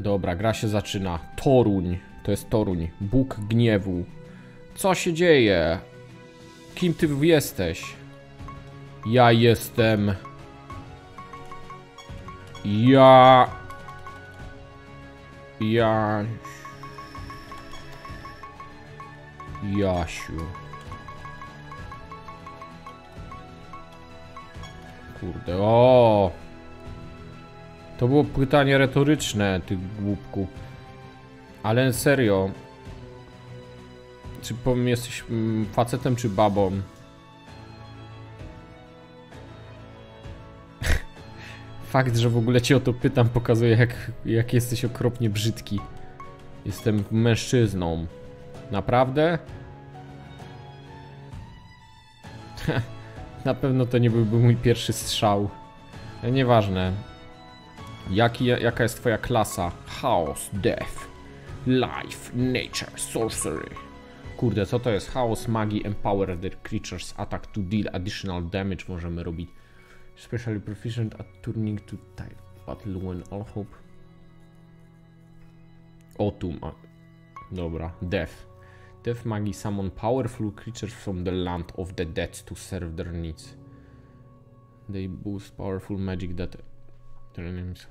Dobra, gra się zaczyna. Toruń. To jest Toruń. Bóg gniewu. Co się dzieje? Kim ty jesteś? Ja jestem... Ja... Ja... Jasiu. Kurde, o! To było pytanie retoryczne, ty głupku. Ale serio. Czy powiem, jesteś mm, facetem czy babą? Fakt, że w ogóle cię o to pytam, pokazuje, jak, jak jesteś okropnie brzydki. Jestem mężczyzną. Naprawdę? Na pewno to nie byłby mój pierwszy strzał. E, nieważne. Jaki, jaka jest twoja klasa? Chaos, Death, Life, Nature, Sorcery. Kurde, co to jest? Chaos, Magii, Empower the creatures, attack to deal additional damage możemy robić. Specially proficient at turning to type battle when all hope. Autumn. A, dobra, Death. Death Magi summon powerful creatures from the land of the dead to serve their needs. They boost powerful magic that their enemies.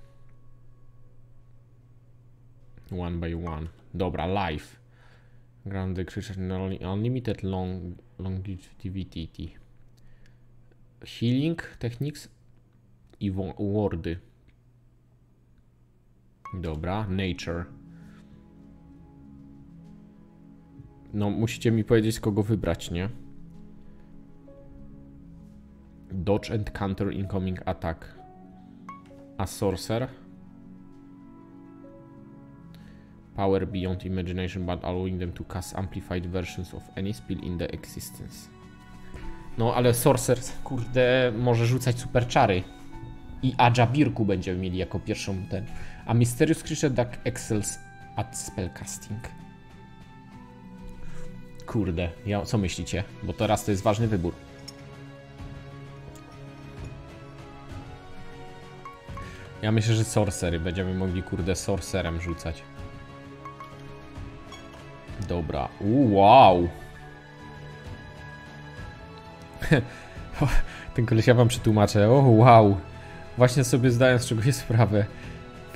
One by one. Dobra, life. Grant the creature unlimited long longevity. Healing techniques i wordy. Dobra, nature. No, musicie mi powiedzieć, kogo wybrać, nie? Dodge and counter incoming attack. A sorcerer. Power beyond imagination, but allowing them to cast amplified versions of any spell in the existence. No, ale sorcerer, kurde, może rzucać super czary. I Ajabirku będziemy mieli jako pierwszą ten. A Mysterious Creature Duck excels at spellcasting. Kurde, ja, co myślicie? Bo teraz to jest ważny wybór. Ja myślę, że sorcery. Będziemy mogli, kurde, sorcerem rzucać. Dobra. U, wow. Ten koleś ja wam przetłumaczę. O, wow. Właśnie sobie zdając z czego jest sprawę.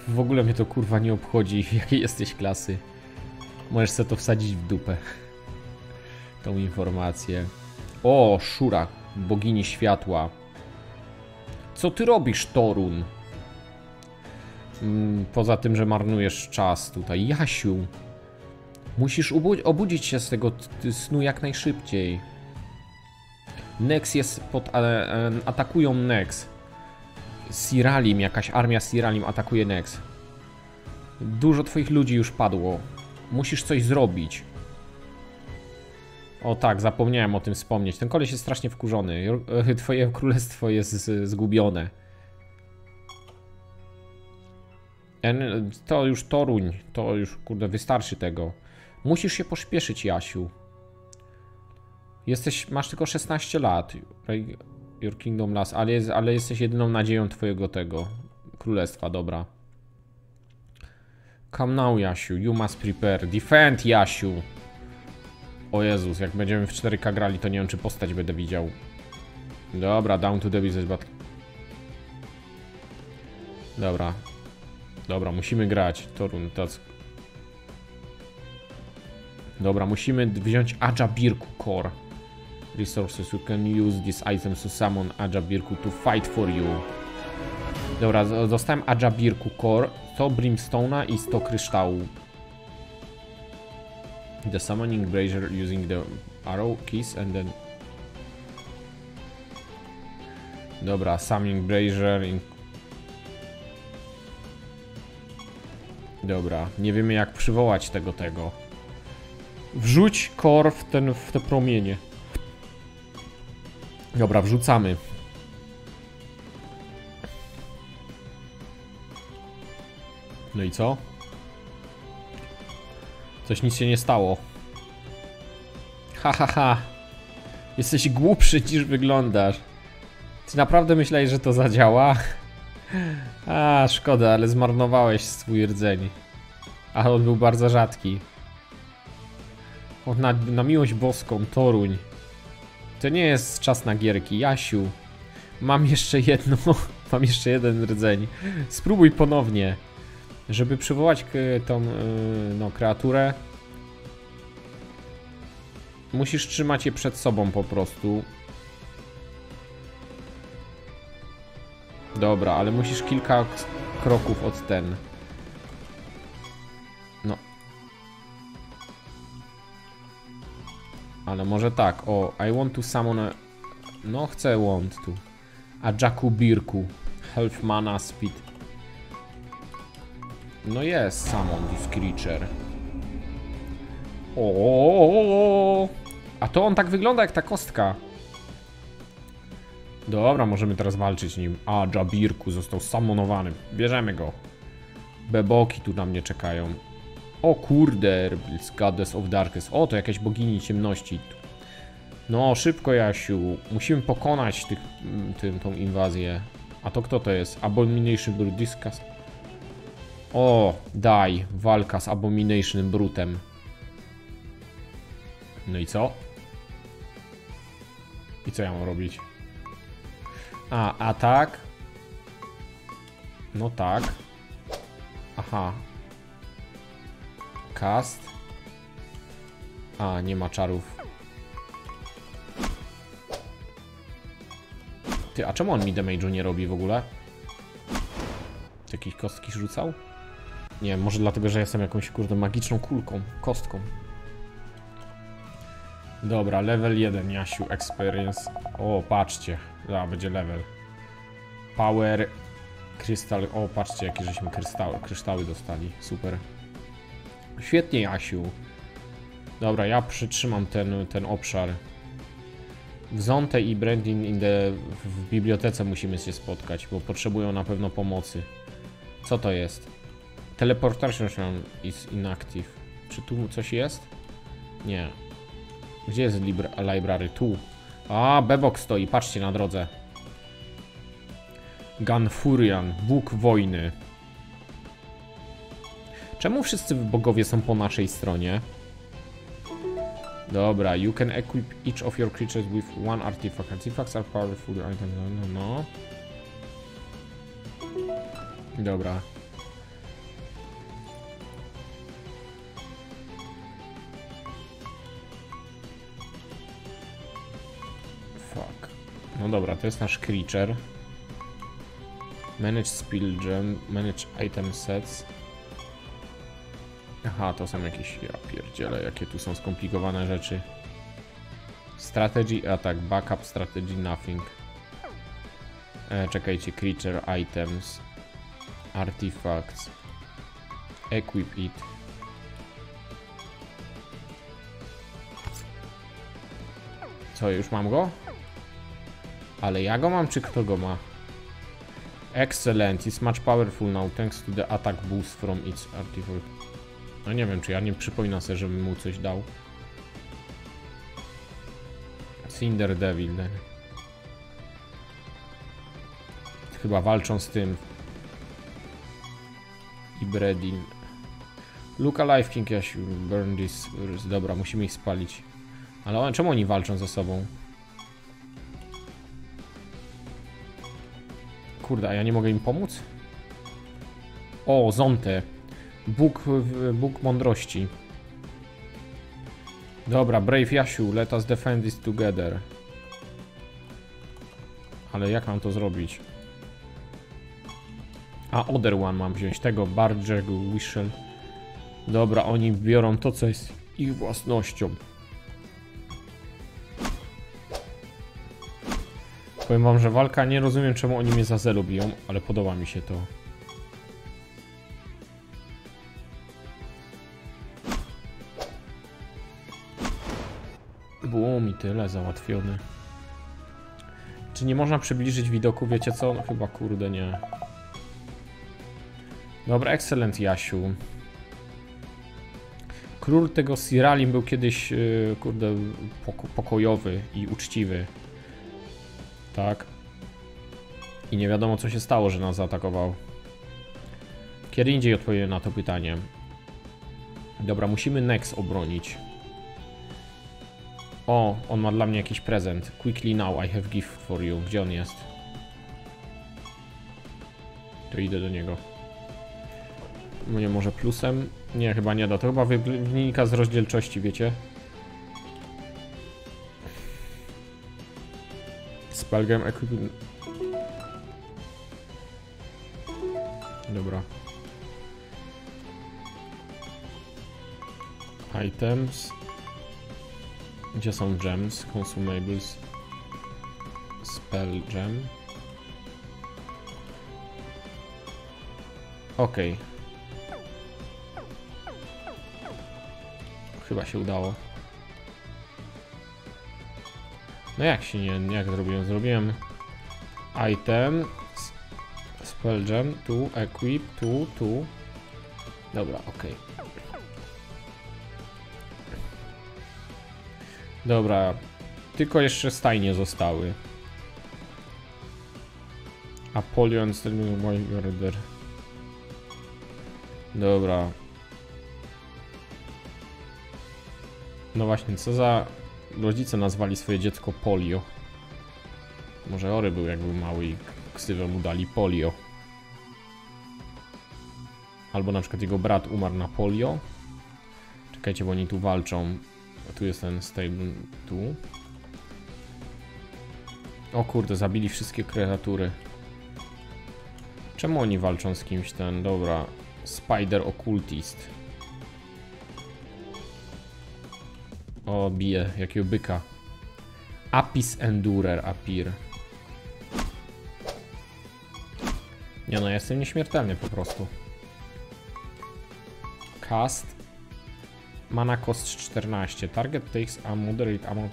W ogóle mnie to kurwa nie obchodzi, jakiej jesteś klasy. Możesz sobie to wsadzić w dupę tą informację. O, Szura, bogini światła. Co ty robisz, Torun? Mm, poza tym, że marnujesz czas tutaj. Jasiu, musisz obudzić się z tego snu jak najszybciej. Nex jest pod... Atakują Nex. Siralim, jakaś armia Siralim atakuje Nex. Dużo twoich ludzi już padło. Musisz coś zrobić. O tak, zapomniałem o tym wspomnieć. Ten koleś jest strasznie wkurzony. Twoje królestwo jest zgubione. To już Toruń. To już, kurde, wystarczy tego. Musisz się pośpieszyć, Jasiu. Jesteś, masz tylko 16 lat. Your Kingdom Last, ale, jest, ale jesteś jedyną nadzieją twojego tego królestwa, dobra. Come now, Jasiu. You must prepare. Defend, Jasiu. O Jezus, jak będziemy w 4K grali, to nie wiem, czy postać będę widział. Dobra, down to the business. Dobra. Dobra, musimy grać. Torun, tac. Dobra, musimy wziąć Aja Birku Core. Resources, you can use these items to summon Aja Birku to fight for you. Dobra, dostałem Aja Birku Core, 100 Brimstone'a i 100 kryształu. the summoning brazier using the arrow keys and then Dobra, summoning brazier in... Dobra, nie wiemy jak przywołać tego tego. Wrzuć kor w, ten, w te promienie. Dobra, wrzucamy. No i co? Coś nic się nie stało. Ha, ha, ha. Jesteś głupszy niż wyglądasz. Ty naprawdę myślałeś, że to zadziała? A, szkoda, ale zmarnowałeś swój rdzeń. A on był bardzo rzadki. O, na, na miłość boską, Toruń. To nie jest czas na gierki, Jasiu. Mam jeszcze jedno, mam jeszcze jeden rdzeń. Spróbuj ponownie. Żeby przywołać tą yy, no, kreaturę, musisz trzymać je przed sobą po prostu. Dobra, ale musisz kilka kroków od ten. Ale może tak, o, I want to summon a... No, chcę want to. A Jacku Birku. Health mana speed. No jest summon this creature. O, A to on tak wygląda jak ta kostka. Dobra, możemy teraz walczyć nim. A, Jabirku został samonowany. Bierzemy go. Beboki tu na mnie czekają. O kurde, Goddess of Darkness. O, to jakaś bogini ciemności. No, szybko Jasiu. Musimy pokonać tych, mm, tym, tą inwazję. A to kto to jest? Abomination Brute Discuss. O, daj. Walka z Abomination Brutem. No i co? I co ja mam robić? A, atak. No tak. Aha. Cast. A, nie ma czarów. Ty, a czemu on mi damage'u nie robi w ogóle? Jakieś kostki rzucał? Nie, może dlatego, że jestem jakąś kurde magiczną kulką, kostką. Dobra, level 1, Jasiu, experience. O, patrzcie. A, będzie level. Power. Krystal. O, patrzcie, jakie żeśmy kryształy, kryształy dostali. Super. Świetnie, Jasiu. Dobra, ja przytrzymam ten, ten obszar. W Zonte i Brandin in the, w bibliotece musimy się spotkać, bo potrzebują na pewno pomocy. Co to jest? Teleportation is inactive. Czy tu coś jest? Nie. Gdzie jest library? Tu. A, Bebok stoi, patrzcie na drodze. Ganfurian, Bóg wojny. Czemu wszyscy bogowie są po naszej stronie? Dobra, you can equip each of your creatures with one artifact. Artifacts are powerful items. No, no. Dobra. Fuck. No dobra, to jest nasz creature. Manage spill gem, manage item sets. Aha, to są jakieś, ja pierdziele, jakie tu są skomplikowane rzeczy. Strategy, attack, backup, strategy, nothing. E, czekajcie, creature, items, artifacts, equip it. Co, już mam go? Ale ja go mam, czy kto go ma? Excellent, it's much powerful now thanks to the attack boost from its artifact. No nie wiem, czy ja nie przypominam sobie, żebym mu coś dał. Cinder Devil. Chyba walczą z tym. I Bredin. Look alive, King Yashu. Burn this. Dobra, musimy ich spalić. Ale on, czemu oni walczą ze sobą? Kurde, a ja nie mogę im pomóc? O, Zonte. Bóg, Bóg mądrości. Dobra, Brave Yashu, let us defend this together. Ale jak mam to zrobić? A, Other One mam wziąć, tego, Barjeg, Wishel. Dobra, oni biorą to, co jest ich własnością. Powiem wam, że walka, nie rozumiem czemu oni mnie za zero biją, ale podoba mi się to. Tyle, załatwiony. Czy nie można przybliżyć widoku, wiecie co? No chyba kurde nie. Dobra, excellent Jasiu. Król tego Siralim był kiedyś, yy, kurde, poko pokojowy i uczciwy. Tak. I nie wiadomo co się stało, że nas zaatakował. Kiedy indziej odpowiem na to pytanie. Dobra, musimy Nex obronić. O, on ma dla mnie jakiś prezent. Quickly now, I have gift for you. Gdzie on jest? To idę do niego. Nie, może plusem? Nie, chyba nie da. To chyba wynika z rozdzielczości, wiecie? Spellgame equipment. Dobra. Items. Gdzie są gems? Consumables. Spell gem. Okej. Okay. Chyba się udało. No jak się nie, jak zrobiłem? Zrobiłem item, spell gem, tu, equip, tu, tu. Dobra, ok. Dobra, tylko jeszcze stajnie zostały. Apollon, Murder. Dobra. No właśnie, co za rodzice nazwali swoje dziecko Polio. Może Ory był jak był mały i ksywę mu dali Polio. Albo na przykład jego brat umarł na polio. Czekajcie, bo oni tu walczą. Tu jest ten stable, tu. O kurde, zabili wszystkie kreatury. Czemu oni walczą z kimś ten? Dobra. Spider Occultist. O, bije, jakiego byka. Apis Endurer Apir. Nie no, ja jestem nieśmiertelny po prostu. Cast. Mana cost 14. Target takes a moderate amount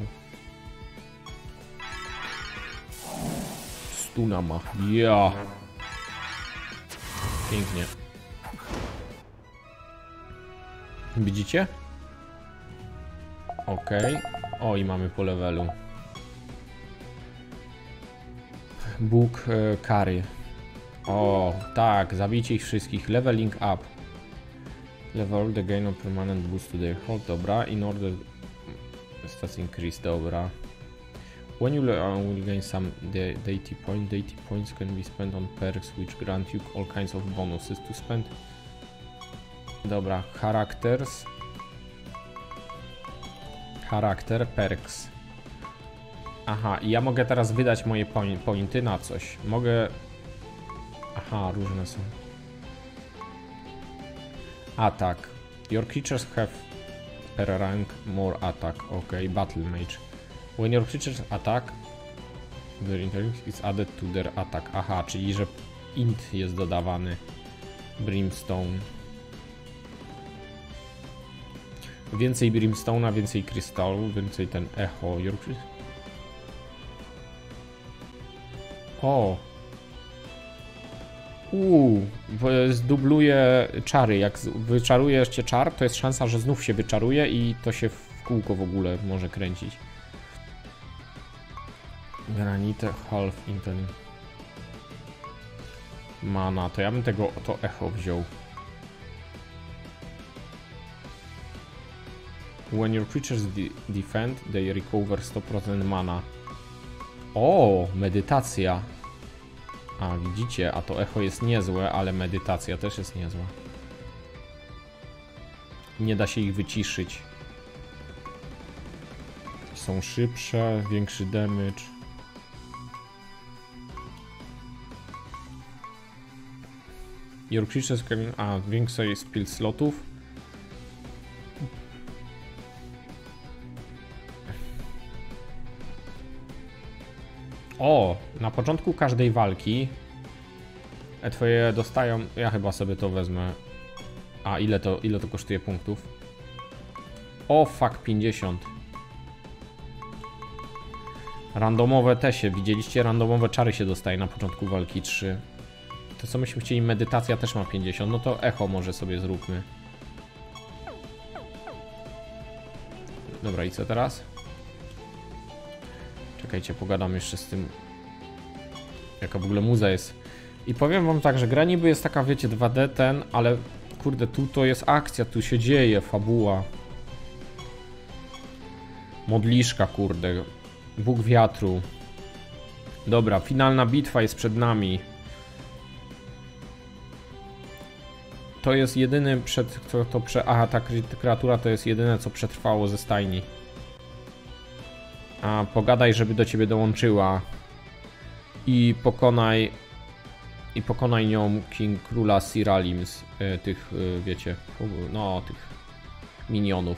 Stuna ma. Ja. Pięknie. Widzicie? Ok. O, i mamy po levelu. Bóg e, kary. O, tak, zabijcie ich wszystkich. Leveling up. Level the gain of permanent boost to their hold, dobra. In order... Stats increase, dobra. When you uh, will gain some de deity point, deity points can be spent on perks which grant you all kinds of bonuses to spend. Dobra, characters. Charakter, perks. Aha, i ja mogę teraz wydać moje pointy na coś. Mogę... Aha, różne są. Attack. Your creatures have per rank more attack. Ok, Battle Mage. When your creatures attack, their intelligence is added to their attack. Aha, czyli że int jest dodawany. Brimstone. Więcej brimstone'a, więcej kryształu, więcej ten echo. O! Uuu, zdubluje czary. Jak wyczarujesz cię czar, to jest szansa, że znów się wyczaruje i to się w kółko w ogóle może kręcić. Granite half intel. Mana, to ja bym tego to echo wziął. When your creatures de defend, they recover 100% mana. O, medytacja. A, widzicie, a to echo jest niezłe, ale medytacja też jest niezła. Nie da się ich wyciszyć. Są szybsze, większy damage. Creatures can... A, więcej spill slotów. O, na początku każdej walki e, twoje dostają, ja chyba sobie to wezmę. A ile to, ile to kosztuje punktów? O, fuck, 50. Randomowe te się, widzieliście? Randomowe czary się dostaje na początku walki 3. To co myśmy chcieli, medytacja też ma 50, no to echo może sobie zróbmy. Dobra, i co teraz? Czekajcie, pogadam jeszcze z tym Jaka w ogóle muza jest. I powiem wam tak, że gra niby jest taka, wiecie, 2D ten, ale kurde, tu to jest akcja, tu się dzieje, fabuła. Modliszka, kurde. Bóg wiatru. Dobra, finalna bitwa jest przed nami. To jest jedyny przed... To, to prze, aha, ta kreatura to jest jedyne, co przetrwało ze stajni. A pogadaj, żeby do ciebie dołączyła. I pokonaj... I pokonaj nią King Króla Siralims. Y, tych, y, wiecie... No, tych... Minionów.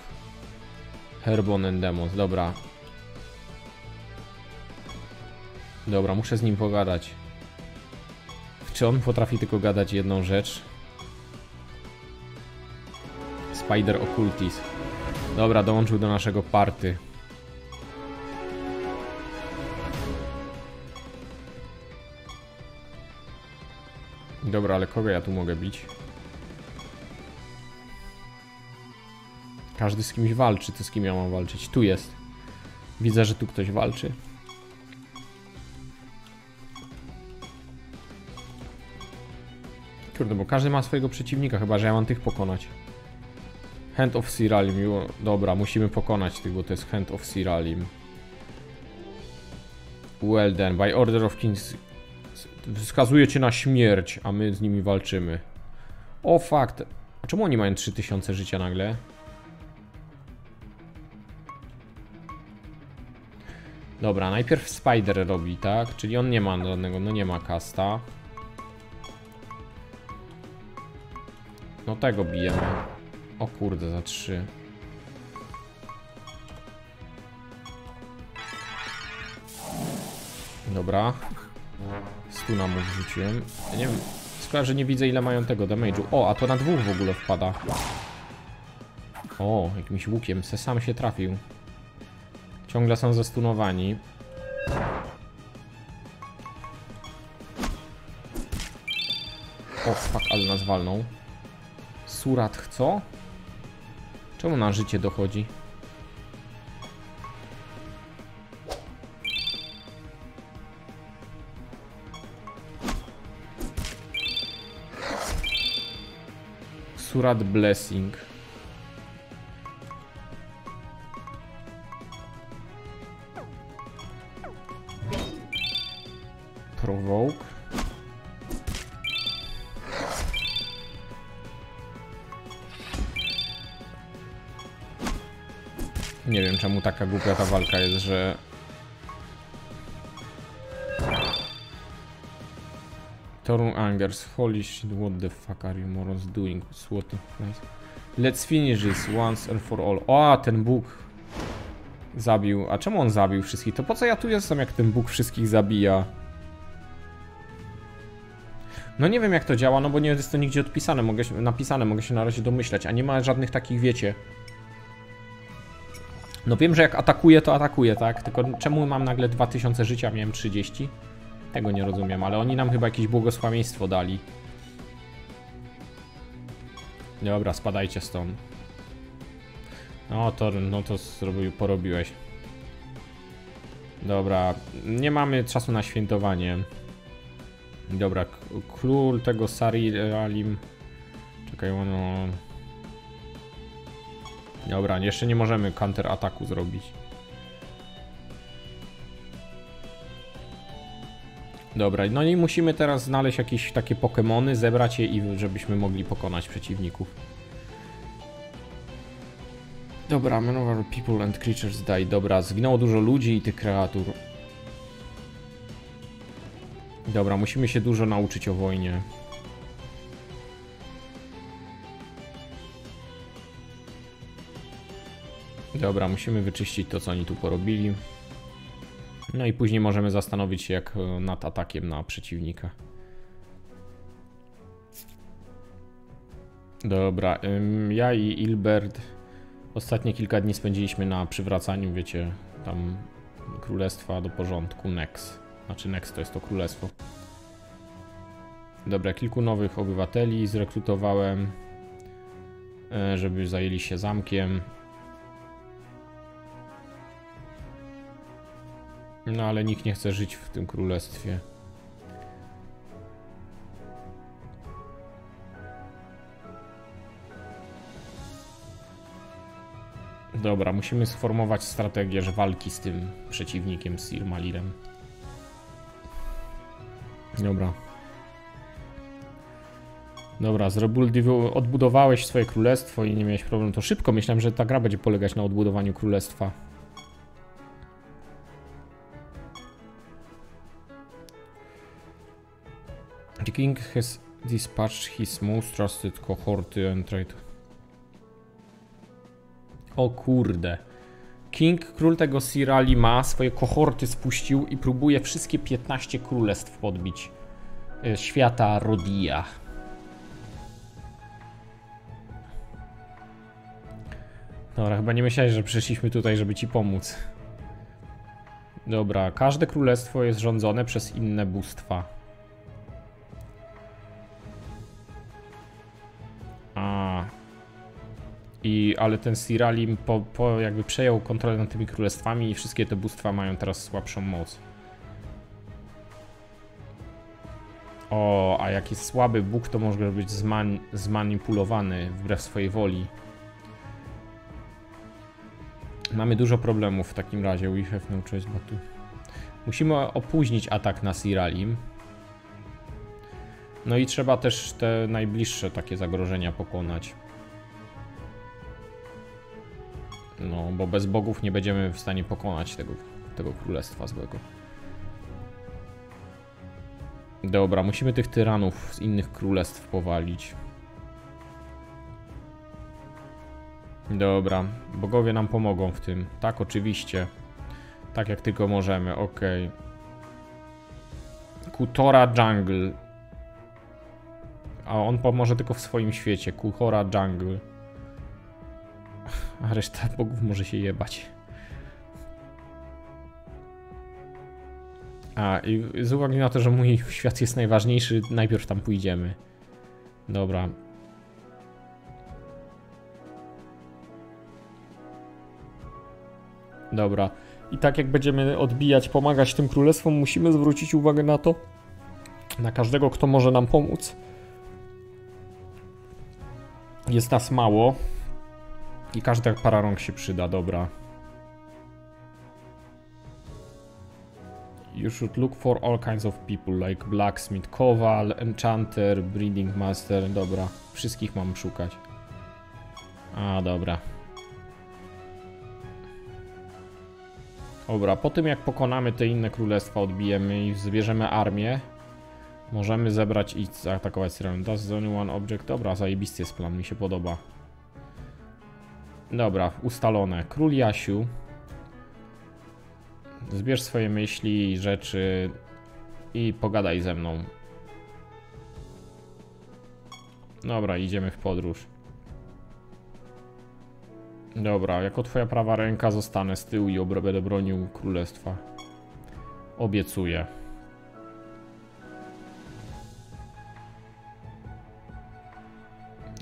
Herbon and Demos, dobra. Dobra, muszę z nim pogadać. Czy on potrafi tylko gadać jedną rzecz? Spider Occultis. Dobra, dołączył do naszego party. Dobra, ale kogo ja tu mogę bić? Każdy z kimś walczy, to z kim ja mam walczyć? Tu jest. Widzę, że tu ktoś walczy. Kurde, bo każdy ma swojego przeciwnika, chyba że ja mam tych pokonać. Hand of Siralim, dobra, musimy pokonać tych, bo to jest Hand of Siralim. Well then, by order of kings wskazuje cię na śmierć, a my z nimi walczymy. O fakt. A czemu oni mają 3000 życia nagle? Dobra, najpierw Spider robi, tak? Czyli on nie ma żadnego, no nie ma kasta. No tego bijemy. O kurde, za trzy. Dobra. Stuna mu wrzuciłem. Ja nie wiem, skoro, że nie widzę ile mają tego damage'u. O, a to na dwóch w ogóle wpada. O, jakimś łukiem. Se sam się trafił. Ciągle są zastunowani. O, fuck, ale nas walną. Surat co? Czemu na życie dochodzi? Surat Blessing. Provoke. Nie wiem czemu taka głupia ta walka jest, że... Torun Angers, holy shit, what the fuck are you morons doing? The fuck? Let's finish this once and for all. O, ten Bóg zabił. A czemu on zabił wszystkich? To po co ja tu jestem, jak ten Bóg wszystkich zabija? No nie wiem jak to działa, no bo nie jest to nigdzie odpisane, mogę się, napisane, mogę się na razie domyślać, a nie ma żadnych takich, wiecie, no wiem, że jak atakuję, to atakuję, tak? Tylko czemu mam nagle 2000 życia, miałem 30? Tego nie rozumiem, ale oni nam chyba jakieś błogosławieństwo dali. Dobra, spadajcie stąd. No to, no to zrobił, porobiłeś. Dobra, nie mamy czasu na świętowanie. Dobra, król tego Sarialim. Czekaj, ono... Dobra, jeszcze nie możemy counter ataku zrobić. Dobra, no i musimy teraz znaleźć jakieś takie Pokémony, zebrać je i żebyśmy mogli pokonać przeciwników. Dobra, many people and creatures die. Dobra, zginęło dużo ludzi i tych kreatur. Dobra, musimy się dużo nauczyć o wojnie. Dobra, musimy wyczyścić to, co oni tu porobili. No i później możemy zastanowić się jak e, nad atakiem na przeciwnika. Dobra, ja i Ilbert ostatnie kilka dni spędziliśmy na przywracaniu, wiecie, tam królestwa do porządku, Nex. Znaczy Nex to jest to królestwo. Dobra, kilku nowych obywateli zrekrutowałem, e, żeby zajęli się zamkiem. No ale nikt nie chce żyć w tym królestwie. Dobra, musimy sformować strategię walki z tym przeciwnikiem, z Irmalirem. Dobra. Dobra, odbudowałeś swoje królestwo i nie miałeś problemu. To szybko myślałem, że ta gra będzie polegać na odbudowaniu królestwa. King has dispatched his most trusted cohorty and tried... O kurde. King, król tego Sirali ma swoje kohorty spuścił i próbuje wszystkie 15 królestw podbić e, świata Rodia. Dobra, chyba nie myślałeś, że przyszliśmy tutaj, żeby ci pomóc. Dobra, każde królestwo jest rządzone przez inne bóstwa. A. I, ale ten Siralim po, po jakby przejął kontrolę nad tymi królestwami i wszystkie te bóstwa mają teraz słabszą moc. O, a jaki słaby Bóg to może być zman zmanipulowany wbrew swojej woli. Mamy dużo problemów w takim razie. We have no choice but. Musimy opóźnić atak na Siralim. No i trzeba też te najbliższe takie zagrożenia pokonać. No, bo bez bogów nie będziemy w stanie pokonać tego, tego królestwa złego. Dobra, musimy tych tyranów z innych królestw powalić. Dobra, bogowie nam pomogą w tym. Tak, oczywiście. Tak jak tylko możemy, ok. Kutora Jungle. A on pomoże tylko w swoim świecie. Kutora Jungle. A reszta bogów może się jebać. A, i z uwagi na to, że mój świat jest najważniejszy, najpierw tam pójdziemy. Dobra, Dobra. I tak jak będziemy odbijać, pomagać tym królestwom, musimy zwrócić uwagę na to, na każdego, kto może nam pomóc. Jest nas mało i każda para rąk się przyda, dobra. You should look for all kinds of people, like blacksmith, kowal, enchanter, breeding master, dobra. Wszystkich mam szukać. A, dobra. Dobra, po tym jak pokonamy te inne królestwa, odbijemy i zbierzemy armię, możemy zebrać i zaatakować Syrian. That's only one object. Dobra, zajebisty jest plan, mi się podoba. Dobra, ustalone. Król Jasiu. Zbierz swoje myśli, rzeczy i pogadaj ze mną. Dobra, idziemy w podróż. Dobra, jako twoja prawa ręka zostanę z tyłu i będę bronił królestwa. Obiecuję.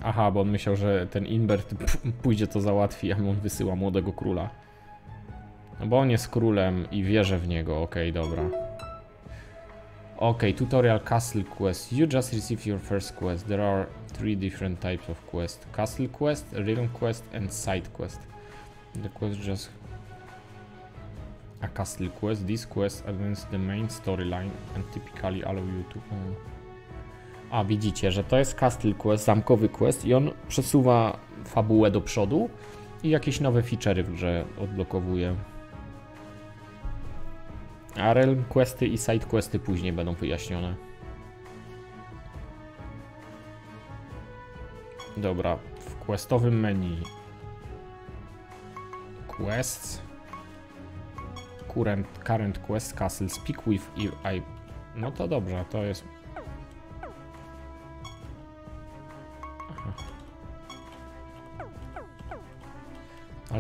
Aha, bo on myślał, że ten Inbert pójdzie to załatwi, a on wysyła młodego króla. No bo on jest królem i wierzę w niego, okej, okay, dobra. Ok, tutorial Castle Quest. You just received your first quest. There are three different types of quest. Castle Quest, Realm Quest and Side Quest. The quest just... A Castle Quest. These quests advance the main storyline and typically allow you to... A, widzicie, że to jest Castle Quest, zamkowy quest i on przesuwa fabułę do przodu i jakieś nowe feature'y w grze odblokowuje. A realm questy i side questy później będą wyjaśnione. Dobra, w questowym menu quests current, current quest castle speak with I no to dobrze, to jest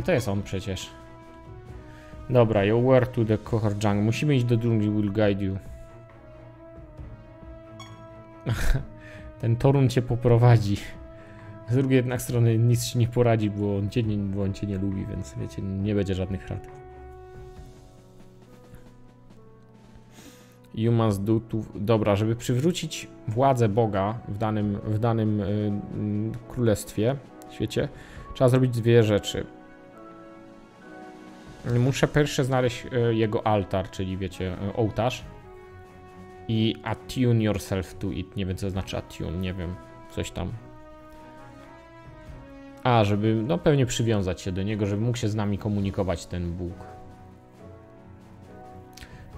ale to jest on przecież Dobra, you were to the Kohar Jungle. Musimy iść do dżungli, will guide you. Ten Torun cię poprowadzi. Z drugiej jednak strony nic ci nie poradzi, bo on cię nie, bo on cię nie lubi, więc wiecie, nie będzie żadnych rad. You must do to... Dobra, żeby przywrócić władzę Boga w danym, w danym yy, królestwie, świecie, trzeba zrobić dwie rzeczy. Muszę pierwsze znaleźć e, jego altar, czyli wiecie, e, ołtarz. I attune yourself to it. Nie wiem, co znaczy attune, nie wiem. Coś tam. A, żeby, no pewnie przywiązać się do niego, żeby mógł się z nami komunikować ten Bóg.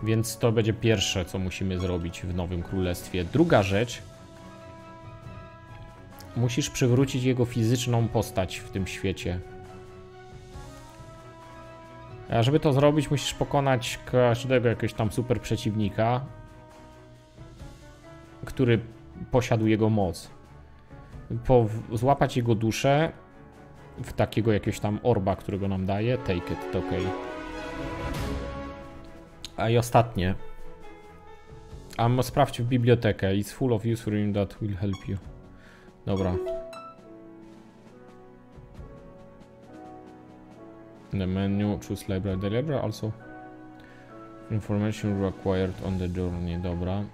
Więc to będzie pierwsze, co musimy zrobić w Nowym Królestwie. Druga rzecz. Musisz przywrócić jego fizyczną postać w tym świecie. A żeby to zrobić, musisz pokonać każdego jakiegoś tam super przeciwnika, który posiadł jego moc. Po, złapać jego duszę w takiego jakiegoś tam orba, którego nam daje. Take it, ok. A i ostatnie. A sprawdź w bibliotekę. It's full of useful that will help you. Dobra. The menu, choose library. The also information required on the journey. Dobra.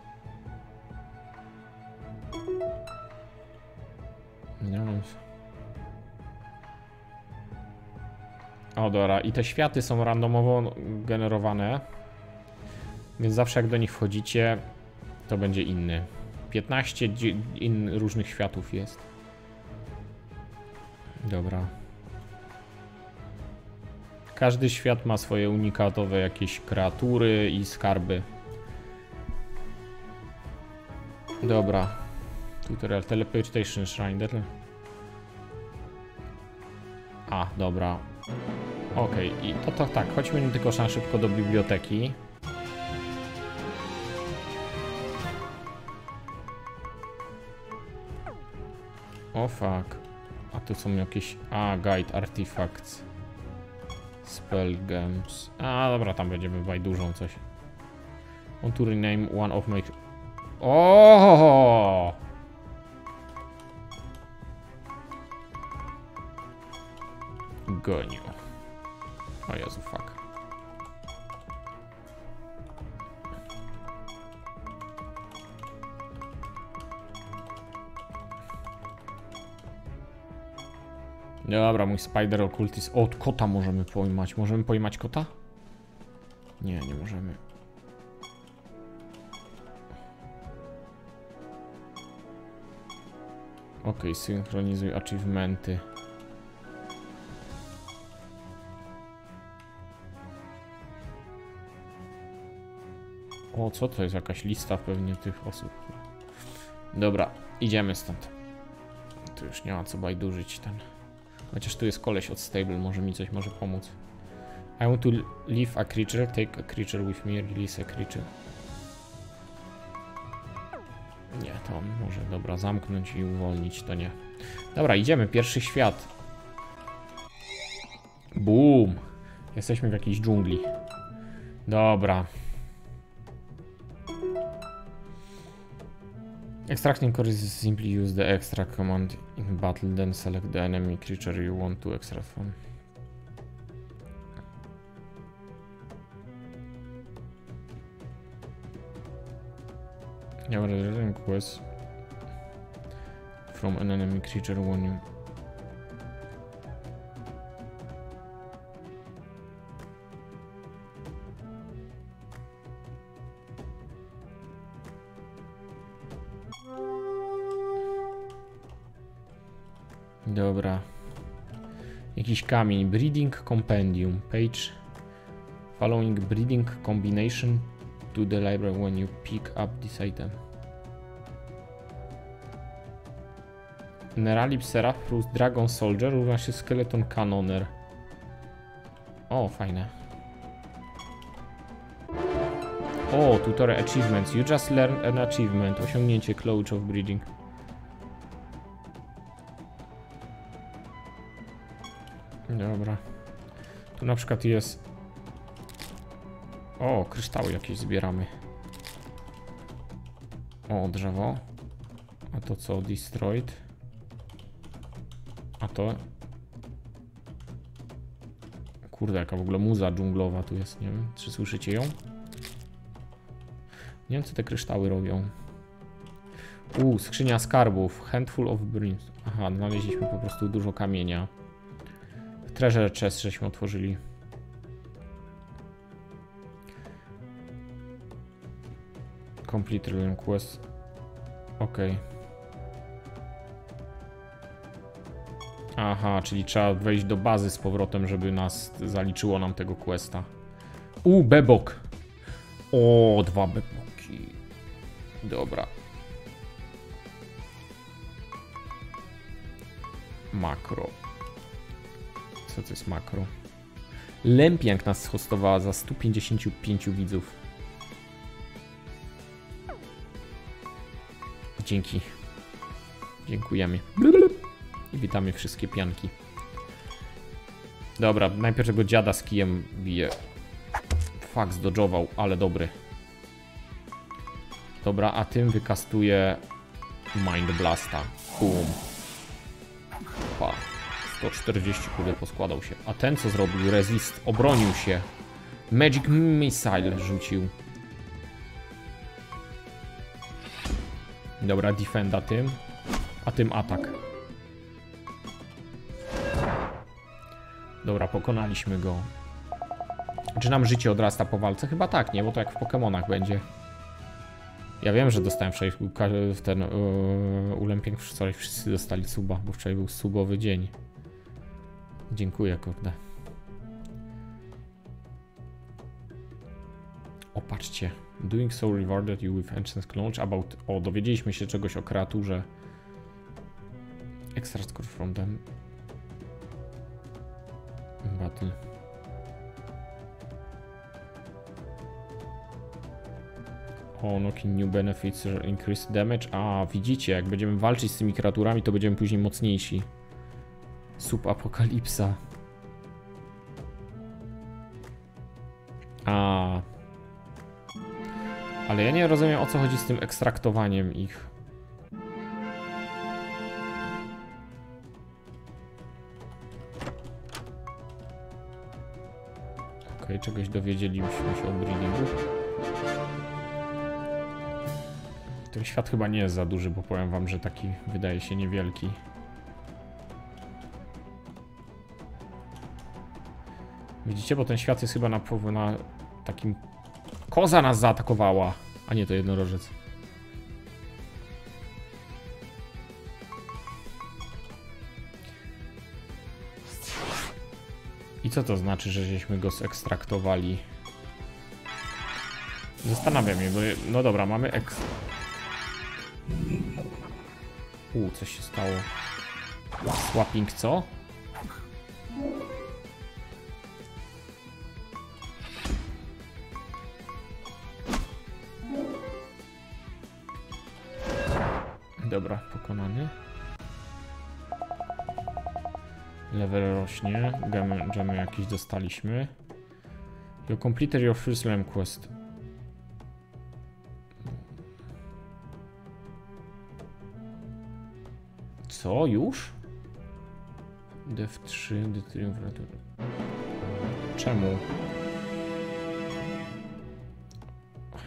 Nie mam. O, dobra. I te światy są randomowo generowane. Więc zawsze jak do nich wchodzicie, to będzie inny. 15 in różnych światów jest. Dobra. Każdy świat ma swoje unikatowe jakieś kreatury i skarby. Dobra. Tutorial Teleportation Shrine. A, dobra. Okej, okay. i to, to tak, chodźmy tylko szybko do biblioteki. O fuck. A tu są jakieś... A, guide artifacts. Spell games. A, dobra, tam będziemy bajdużą coś. On to rename one of my... O! Goniu. O Jezu, fuck. Dobra, mój Spider Occultist. O, kota możemy pojmać. Możemy pojmać kota? Nie, nie możemy. Ok, synchronizuj achievementy. O, co to jest? Jakaś lista pewnie tych osób. Dobra, idziemy stąd. Tu już nie ma co bajdurzyć ten. Chociaż tu jest koleś od stable, może mi coś może pomóc. I want to leave a creature, take a creature with me, release a creature. Nie, to może, dobra, zamknąć i uwolnić, to nie. Dobra, idziemy, pierwszy świat. Boom! Jesteśmy w jakiejś dżungli. Dobra, Extracting core is simply use the extract command in battle, then select the enemy creature you want to extract from. Yeah, request from an enemy creature when you Dobra. Jakiś kamień. Breeding Compendium. Page. Following breeding combination to the library when you pick up this item. Neralip Seraph plus Dragon Soldier równa się Skeleton Cannoner. O, fajne. O, tutorial achievements. You just learned an achievement. Osiągnięcie Cloach of Breeding. Dobra. Tu na przykład jest... O, kryształy jakieś zbieramy. O, drzewo. A to co? Destroyed. A to... Kurde, jaka w ogóle muza dżunglowa tu jest, nie wiem, czy słyszycie ją? Nie wiem, co te kryształy robią. U, skrzynia skarbów. Handful of brims. Aha, znaleźliśmy po prostu dużo kamienia treasure chest żeśmy otworzyli. Complete Realm Quest. Okej. Aha, czyli trzeba wejść do bazy z powrotem, żeby nas zaliczyło nam tego questa. U, bebok. O, dwa beboki. Dobra. Makro. Co to jest makro? Lempiank nas hostowała za 155 widzów. Dzięki. Dziękujemy. I witamy wszystkie pianki. Dobra, najpierw tego dziada z kijem bije. Fak zdodżował, ale dobry. Dobra, a tym wykastuję Mind Blasta. Boom. Pa. 140 kurde poskładał się. A ten co zrobił? Resist. Obronił się. Magic Missile rzucił. Dobra, defenda tym. A tym atak. Dobra, pokonaliśmy go. Czy nam życie odrasta po walce? Chyba tak, nie? Bo to jak w Pokémonach będzie. Ja wiem, że dostałem wczoraj w ten yy, wczoraj wszyscy dostali suba, bo wczoraj był subowy dzień. Dziękuję, kurde. O, patrzcie. Doing so rewarded you with ancient knowledge about... O, dowiedzieliśmy się czegoś o kreaturze. Extract score from them. Battle. O, knocking new benefits, increase damage. A, widzicie, jak będziemy walczyć z tymi kreaturami, to będziemy później mocniejsi. Subapokalipsa. A. Ale ja nie rozumiem o co chodzi z tym ekstraktowaniem ich. Okej, okay, czegoś dowiedzieliśmy się o breedingu. Ten świat chyba nie jest za duży, bo powiem wam, że taki wydaje się niewielki. Widzicie, bo ten świat jest chyba na, na takim... Koza nas zaatakowała, a nie to jednorożec. I co to znaczy, że żeśmy go zekstraktowali? Zastanawiam się, bo... No dobra, mamy eks... U, coś się stało. Swapping co? Rośnie. Gemy, gemy jakieś dostaliśmy. You completed your first lamb quest. Co? Już? Dev 3, Detrium Czemu?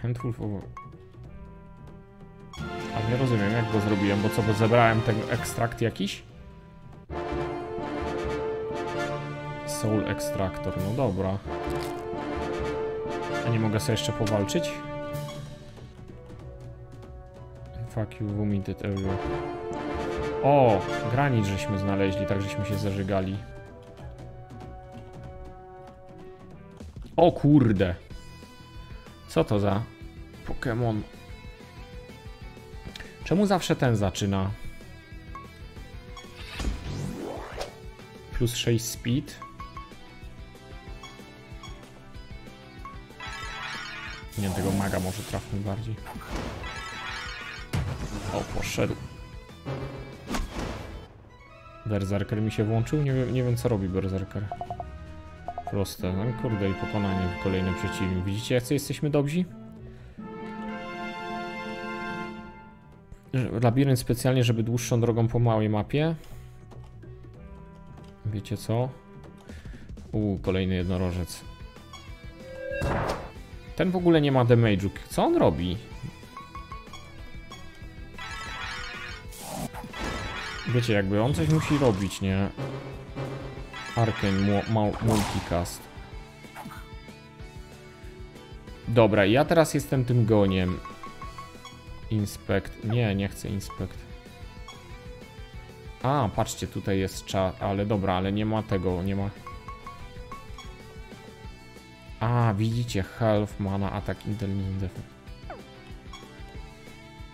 Handful of... Ale nie rozumiem jak go zrobiłem, bo co, bo zebrałem ten ekstrakt jakiś? Soul Extractor, no dobra. A nie mogę sobie jeszcze powalczyć? Fuck you, vomited everywhere. O, granit żeśmy znaleźli, tak żeśmy się zażygali. O kurde. Co to za Pokémon? Czemu zawsze ten zaczyna? Plus 6 speed. Nie tego maga może trafmy bardziej. O, poszedł. Berserker mi się włączył? Nie nie wiem co robi Berserker. Proste. No kurde i pokonanie kolejny przeciwnik. Widzicie jak jesteśmy dobrzy? Labirynt specjalnie, żeby dłuższą drogą po małej mapie. Wiecie co? U kolejny jednorożec. Ten w ogóle nie ma damage'u. Co on robi? Wiecie, jakby on coś musi robić, nie? Arkane Multicast. Dobra, ja teraz jestem tym goniem. Inspect. Nie, nie chcę inspect. A, patrzcie, tutaj jest czat, ale dobra, ale nie ma tego, nie ma... Widzicie, health, mana, attack, intelligence, defense.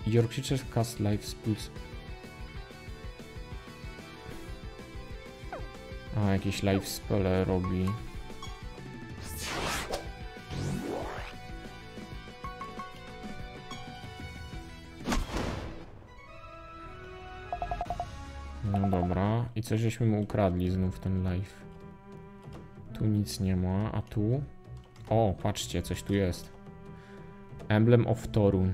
Your creatures cast life spells. A, jakieś life spell robi. No dobra, i coś żeśmy mu ukradli znów ten life. Tu nic nie ma, a tu? O, patrzcie, coś tu jest. Emblem of Torun.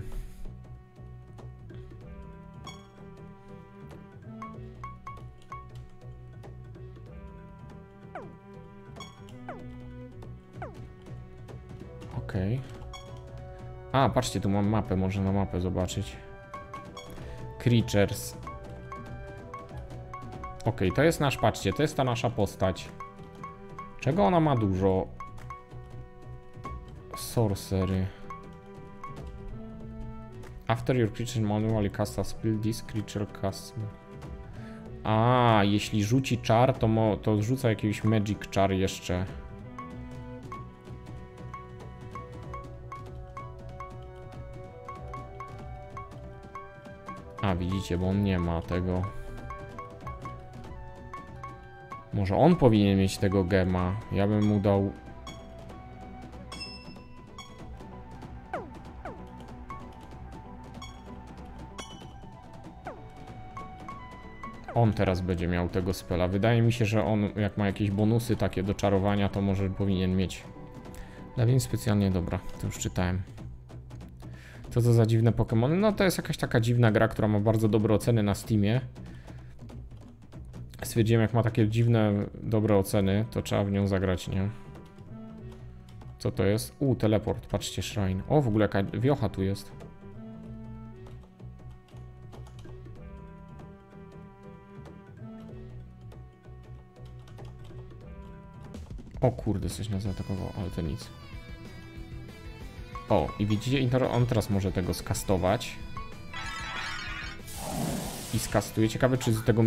Okej. A, patrzcie, tu mam mapę, może na mapę zobaczyć. Creatures. Okej, to jest nasz, patrzcie, to jest ta nasza postać. Czego ona ma dużo? Sorcery. After your creature manually cast a spell, this creature casts... A, jeśli rzuci czar, to, mo, to rzuca jakiś magic czar jeszcze. A, widzicie, bo on nie ma tego. Może on powinien mieć tego gema. Ja bym mu dał... On teraz będzie miał tego spela. Wydaje mi się, że on jak ma jakieś bonusy takie do czarowania, to może powinien mieć. Więc specjalnie dobra, to już czytałem. Co to za dziwne Pokémony? No to jest jakaś taka dziwna gra, która ma bardzo dobre oceny na Steamie. Stwierdziłem, jak ma takie dziwne, dobre oceny, to trzeba w nią zagrać, nie? Co to jest? U, teleport, patrzcie, shrine. O, w ogóle jaka wiocha tu jest. O kurde, coś nas zaatakowało, ale to nic. O, i widzicie, on teraz może tego skastować. I skastuje. Ciekawe, czy z tego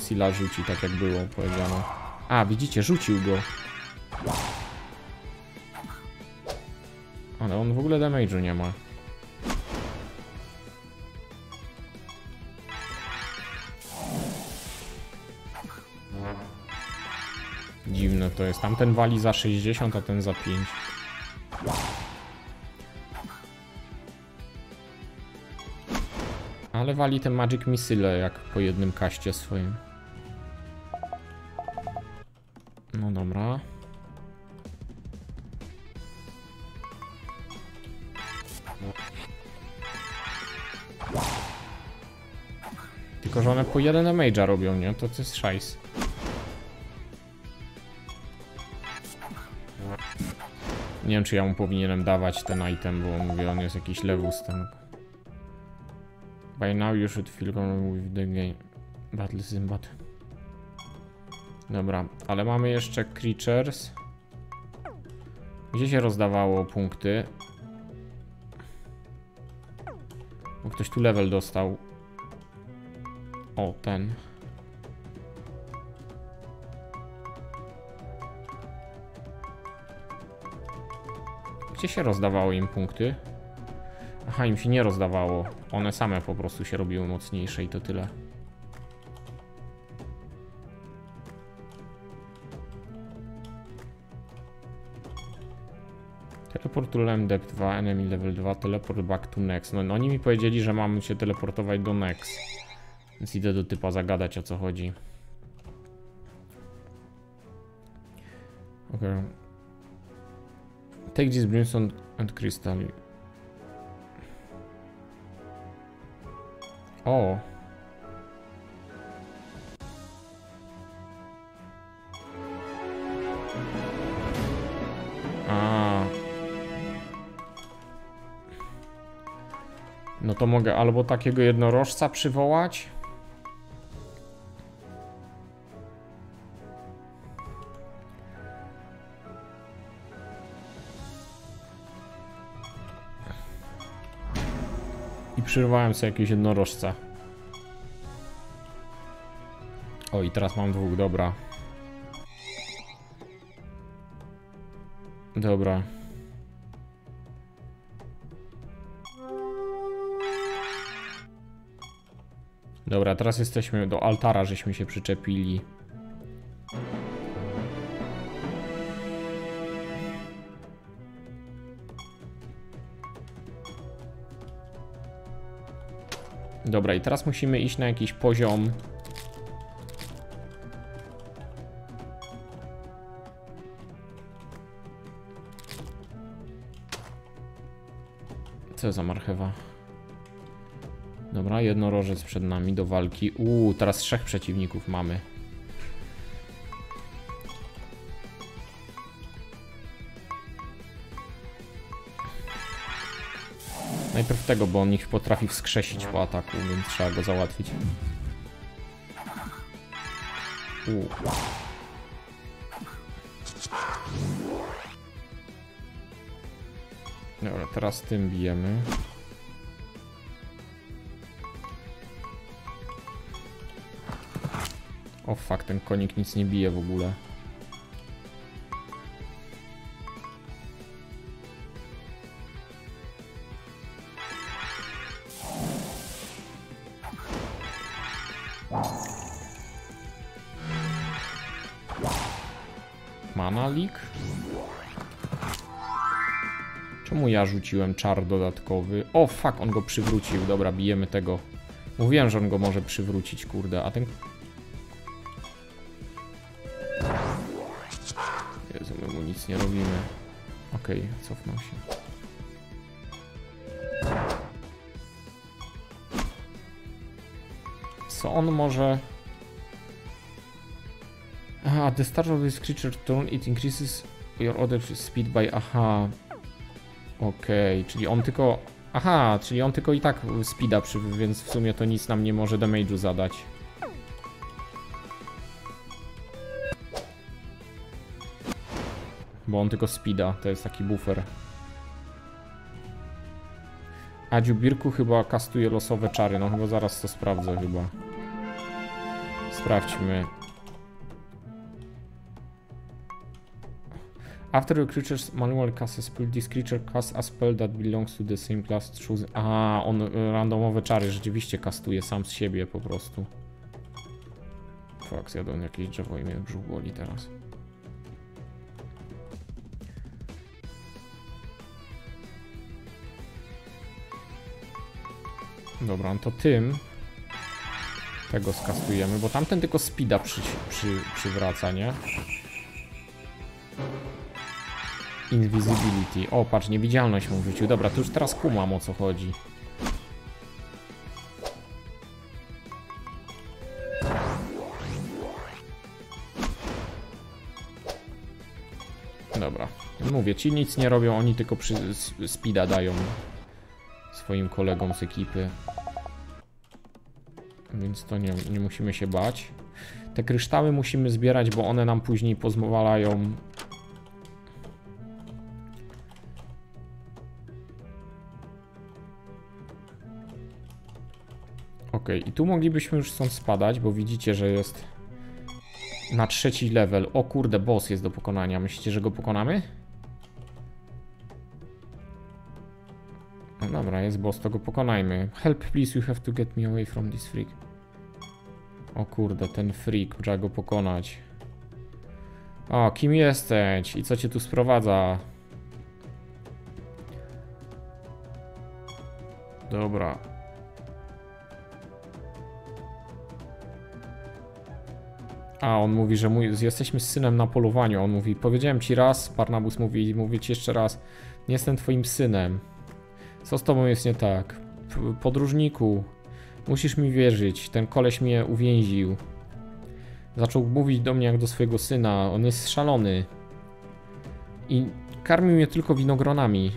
Sila rzuci, tak jak było powiedziano. A, widzicie, rzucił go. Ale on w ogóle damage'u nie ma. To jest. Tamten wali za 60, a ten za 5. Ale wali te Magic Missile jak po jednym kaście swoim. No dobra. Tylko, że one po jeden damage'a robią, nie? To to jest szajs. Nie wiem, czy ja mu powinienem dawać ten item, bo mówię, on jest jakiś lewus tam. By now you should feel comfortable with the game. Battle but... Dobra, ale mamy jeszcze creatures. Gdzie się rozdawało punkty? Bo ktoś tu level dostał. O, ten. Gdzie się rozdawało im punkty? Aha, im się nie rozdawało. One same po prostu się robiły mocniejsze i to tyle. Teleport to Lem Depth 2, Enemy Level 2, Teleport Back to Next. No, no oni mi powiedzieli, że mam się teleportować do Next. Więc idę do typa zagadać o co chodzi. Okay. Take this brimstone and crystal. O. A. No to mogę albo takiego jednorożca przywołać. Przyrwałem sobie jakiegoś jednorożca. O, i teraz mam dwóch, dobra. Dobra. Dobra, teraz jesteśmy do altara, żeśmy się przyczepili. Dobra, i teraz musimy iść na jakiś poziom. Co za marchewa? Dobra, jednorożec przed nami do walki. Uuu, teraz trzech przeciwników mamy. Najpierw tego, bo on ich potrafi wskrzesić po ataku, więc trzeba go załatwić. Uuu. Dobra, teraz tym bijemy. O fuck, ten konik nic nie bije w ogóle. Ja rzuciłem czar dodatkowy? O fuck, on go przywrócił. Dobra, bijemy tego. Mówiłem, że on go może przywrócić, kurde, a ten Jezu, my mu nic nie robimy. Okej, okay, cofnął się. Co on może... Aha, the start of this creature turn, it increases your other speed by... Aha. Okej, okay, czyli on tylko... Aha, czyli on tylko i tak speeda, przy, więc w sumie to nic nam nie może damage'u zadać. Bo on tylko speeda, to jest taki buffer. A Dziubirku chyba kastuje losowe czary, no chyba zaraz to sprawdzę chyba. Sprawdźmy. After a creature's manual cast a spell, this creature casts a spell that belongs to the same class. Choose... Aha, on randomowe czary rzeczywiście kastuje sam z siebie po prostu. Fuck, zjadłem jakieś drzewo i mnie brzuch boli teraz. Dobra, to tym tego skastujemy, bo tamten tylko speeda przy, przy, przywraca, nie? Invisibility. O, patrz, niewidzialność mu wrzucił. Dobra, to już teraz kumam o co chodzi. Dobra. Mówię, ci nic nie robią, oni tylko przy speeda dają swoim kolegom z ekipy. Więc to nie, nie musimy się bać. Te kryształy musimy zbierać, bo one nam później pozwalają i tu moglibyśmy już stąd spadać, bo widzicie, że jest na trzeci level. O kurde, boss jest do pokonania. Myślicie, że go pokonamy? No dobra, jest boss, to go pokonajmy. Help please, you have to get me away from this freak. O kurde, ten freak, trzeba go pokonać. O, kim jesteś? I co cię tu sprowadza? Dobra. A, on mówi, że mój, jesteśmy z synem na polowaniu. On mówi, powiedziałem ci raz, Barnabus mówi, mówię ci jeszcze raz, nie jestem twoim synem. Co z tobą jest nie tak? Podróżniku, musisz mi wierzyć, ten koleś mnie uwięził. Zaczął mówić do mnie jak do swojego syna, on jest szalony. I karmił mnie tylko winogronami.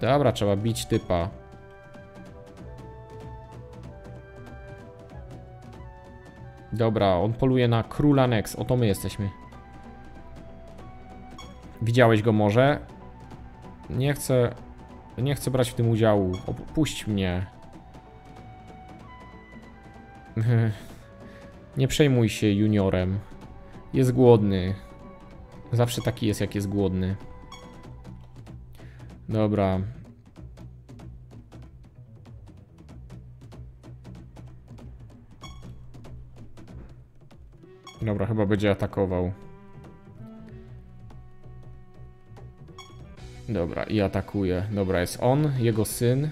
Dobra, trzeba bić typa. Dobra, on poluje na króla Nex. Oto my jesteśmy. Widziałeś go może? Nie chcę Nie chcę brać w tym udziału. Opuść mnie. Nie przejmuj się juniorem. Jest głodny. Zawsze taki jest, jak jest głodny. Dobra. Dobra, chyba będzie atakował. Dobra, i atakuje. Dobra, jest on, jego syn.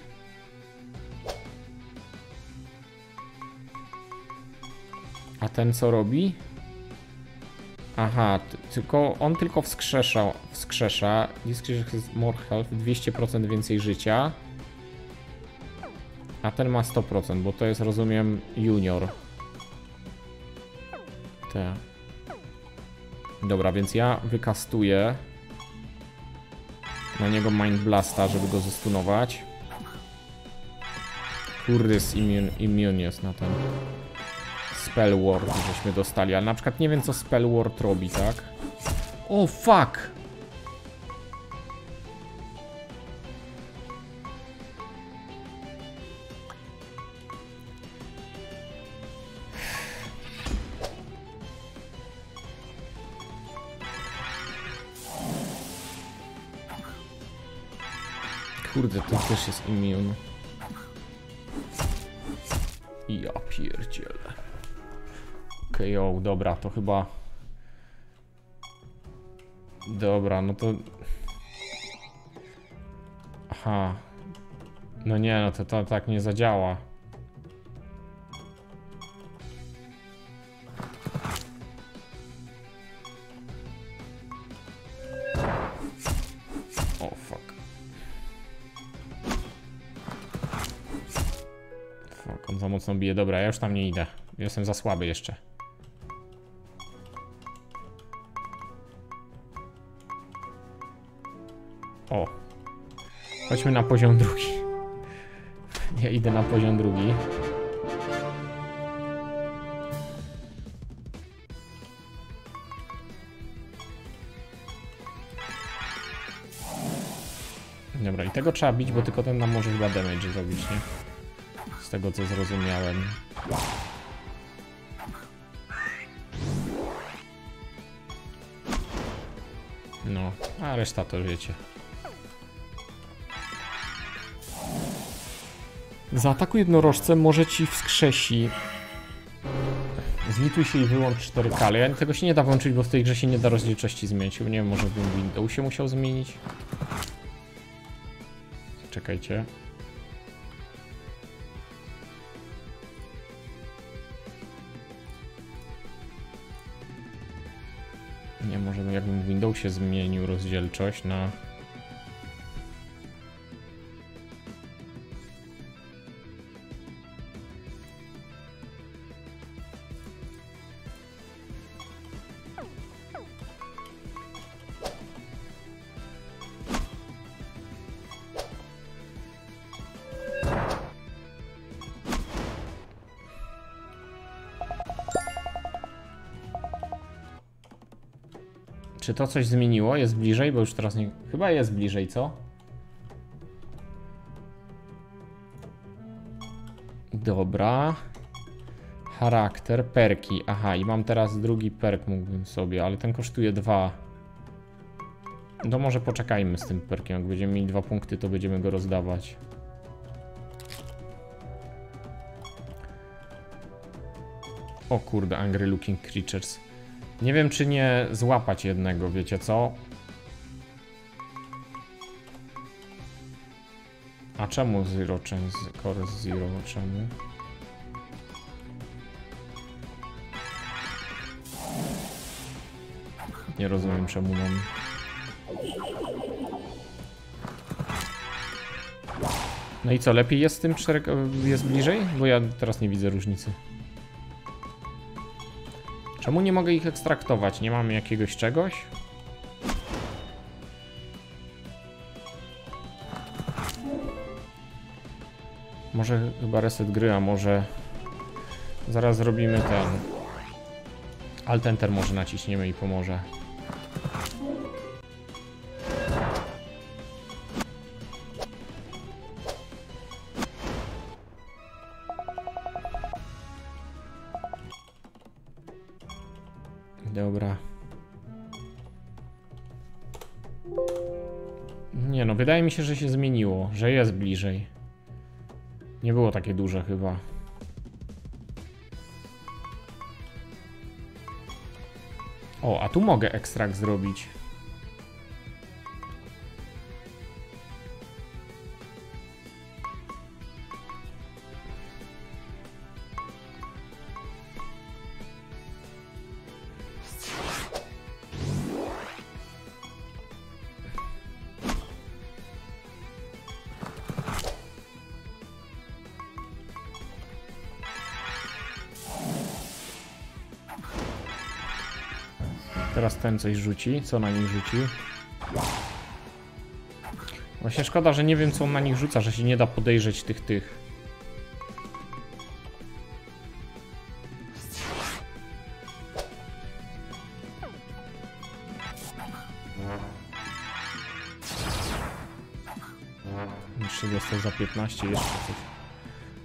A ten co robi? Aha, tylko on tylko wskrzesza, wskrzesza. Discretion more health, 200% więcej życia. A ten ma 100%, bo to jest, rozumiem, junior. Te. Dobra, więc ja wykastuję na niego Mind Blasta, żeby go zestunować. Kurde, jest immune, immune jest na ten Spell Ward, żeśmy dostali, ale na przykład nie wiem, co Spell Ward robi, tak? O, oh, fuck! Też jest immune. Ja pierdzielę. Okej, okay, dobra, to chyba... Dobra, no to... Aha. No nie, no to, to tak nie zadziała. Mocno bije. Dobra, ja już tam nie idę. Jestem za słaby jeszcze. O. Chodźmy na poziom drugi. Ja idę na poziom drugi. Dobra, i tego trzeba bić, bo tylko ten nam może chyba damage zrobić, nie? Z tego co zrozumiałem. No, a reszta to wiecie. Zaatakuj jednorożcem, może ci wskrzesi. Zlituj się i wyłącz 4K, ale ja tego się nie da włączyć, bo w tej grze się nie da rozdzielczości zmienić. Nie wiem, może bym Windowsie musiał zmienić. Czekajcie. Windowsie zmienił rozdzielczość na to coś zmieniło? Jest bliżej? Bo już teraz nie... Chyba jest bliżej, co? Dobra. Charakter, perki. Aha, i mam teraz drugi perk mógłbym sobie, ale ten kosztuje dwa. No może poczekajmy z tym perkiem. Jak będziemy mieli dwa punkty, to będziemy go rozdawać. O kurde, Angry Looking Creatures. Nie wiem, czy nie złapać jednego, wiecie co? A czemu Zero Chance Core Zero? Czemu? Nie rozumiem czemu mam. No i co, lepiej jest z tym 4... jest bliżej? Bo ja teraz nie widzę różnicy. Czemu nie mogę ich ekstraktować? Nie mamy jakiegoś czegoś? Może chyba reset gry, a może zaraz zrobimy ten Alt Enter może naciśniemy i pomoże. Dobra. Nie no, wydaje mi się, że się zmieniło, że jest bliżej. Nie było takie duże chyba. O, a tu mogę ekstrakt zrobić. Ten coś rzuci. Co na nich rzuci? Właśnie szkoda, że nie wiem co on na nich rzuca, że się nie da podejrzeć tych tych. Jeszcze dostał za 15 jeszcze coś.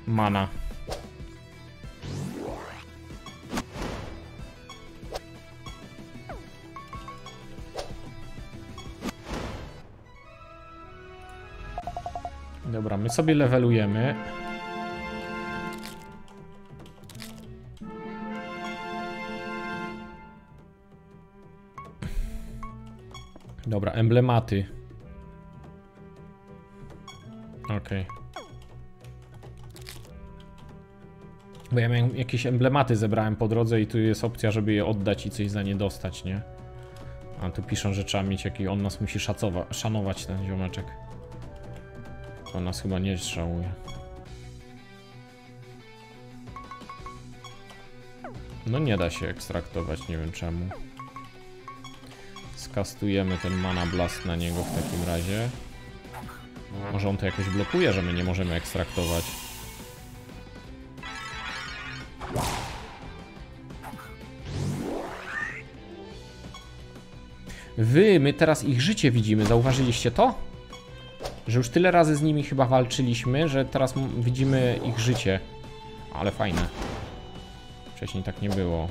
Mana. Sobie levelujemy. Dobra, emblematy. Okej. Okay. Bo ja miałem jakieś emblematy zebrałem po drodze i tu jest opcja, żeby je oddać i coś za nie dostać, nie? A tu piszą, że trzeba mieć jaki on nas musi szacowa- szanować ten ziomeczek. On nas chyba nie żałuje. No nie da się ekstraktować, nie wiem czemu. Skastujemy ten mana blast na niego w takim razie. Może on to jakoś blokuje, że my nie możemy ekstraktować. Wy, my teraz ich życie widzimy, zauważyliście to? Że już tyle razy z nimi chyba walczyliśmy, że teraz widzimy ich życie. Ale fajne. Wcześniej tak nie było.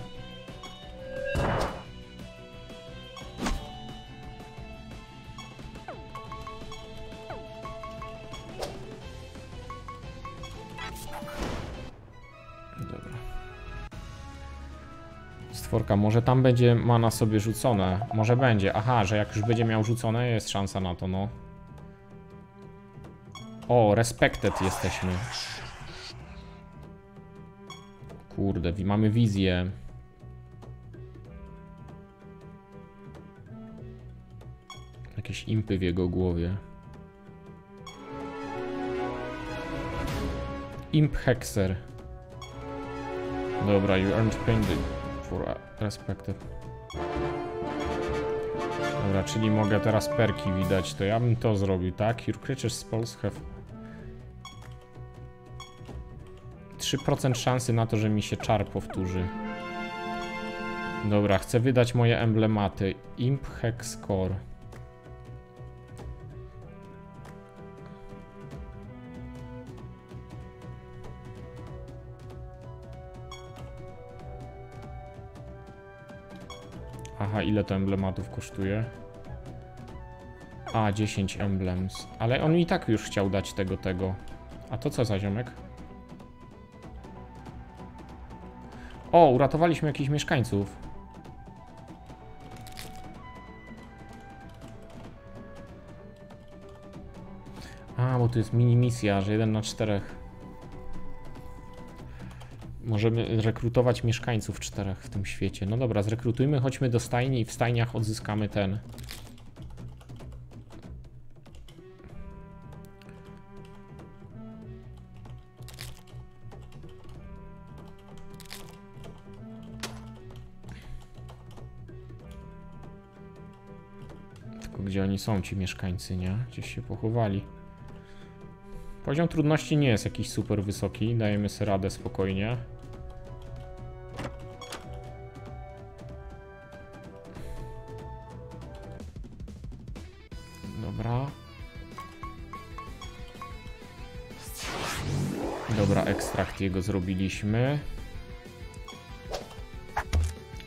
Stworka, może tam będzie mana sobie rzucone. Może będzie. Aha, że jak już będzie miał rzucone, jest szansa na to, no. O, respected jesteśmy. Kurde, mamy wizję. Jakieś impy w jego głowie. Imp Hexer. Dobra, you earned painted for respected. Dobra, czyli mogę teraz perki widać, to ja bym to zrobił, tak? Your creatures spells have 3% szansy na to, że mi się czar powtórzy. Dobra, chcę wydać moje emblematy. Imp Hex Core. Aha, ile to emblematów kosztuje? A, 10 emblems. Ale on i tak już chciał dać tego, tego. A to co za ziomek? O, uratowaliśmy jakichś mieszkańców. A, bo to jest mini misja, że jeden na czterech. Możemy rekrutować mieszkańców czterech w tym świecie. No dobra, zrekrutujmy, chodźmy do stajni i w stajniach odzyskamy ten. Oni są, ci mieszkańcy, nie? Gdzieś się pochowali. Poziom trudności nie jest jakiś super wysoki, dajemy sobie radę spokojnie. Dobra. Dobra, ekstrakt jego zrobiliśmy.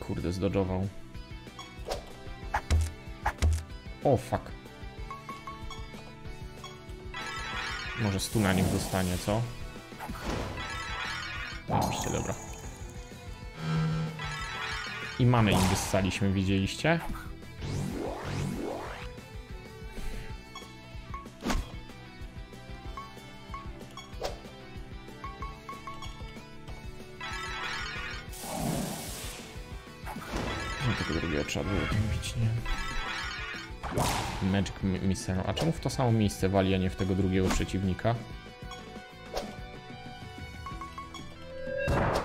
kurde, zdodżował. O, fuck. Może stuna niech dostanie, co? Oczywiście, dobra. I mamy im wyssaliśmy, widzieliście? No tego drugiego trzeba było tym bić, nie? Magic Mi- Missile. A czemu w to samo miejsce wali, a nie w tego drugiego przeciwnika? Dobra.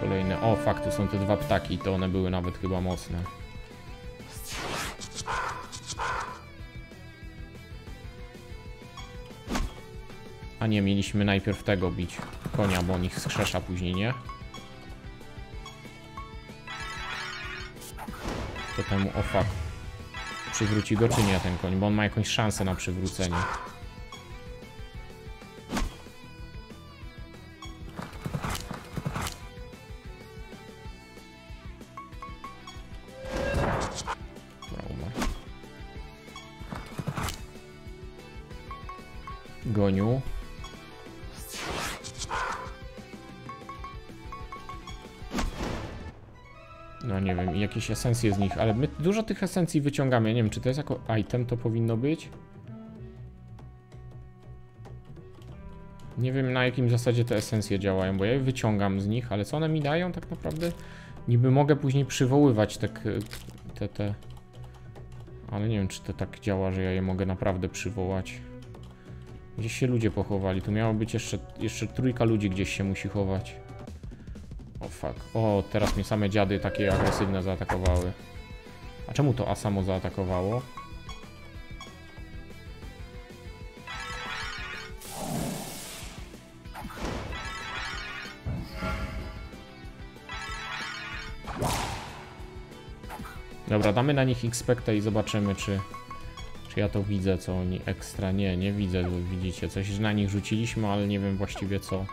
Kolejne. O, fakt, tu są te dwa ptaki, to one były nawet chyba mocne. Nie, mieliśmy najpierw tego bić. Konia, bo on ich skrzesza później, nie? To temu, o fuck. Przywróci go czy nie ten koń, bo on ma jakąś szansę na przywrócenie. Dobra, nie wiem, i jakieś esencje z nich, ale my dużo tych esencji wyciągamy. Ja nie wiem, czy to jest jako item, to powinno być. Nie wiem na jakim zasadzie te esencje działają, bo ja je wyciągam z nich, ale co one mi dają tak naprawdę? Niby mogę później przywoływać te, te, te... Ale nie wiem, czy to tak działa, że ja je mogę naprawdę przywołać. Gdzieś się ludzie pochowali. Tu miało być jeszcze, jeszcze trójka ludzi gdzieś się musi chować. O fuck. O, teraz mnie same dziady takie agresywne zaatakowały. A czemu to A samo zaatakowało? Dobra, damy na nich expecta i zobaczymy, czy, czy ja to widzę, co oni ekstra. Nie, nie widzę, widzicie, coś na nich rzuciliśmy, ale nie wiem właściwie co.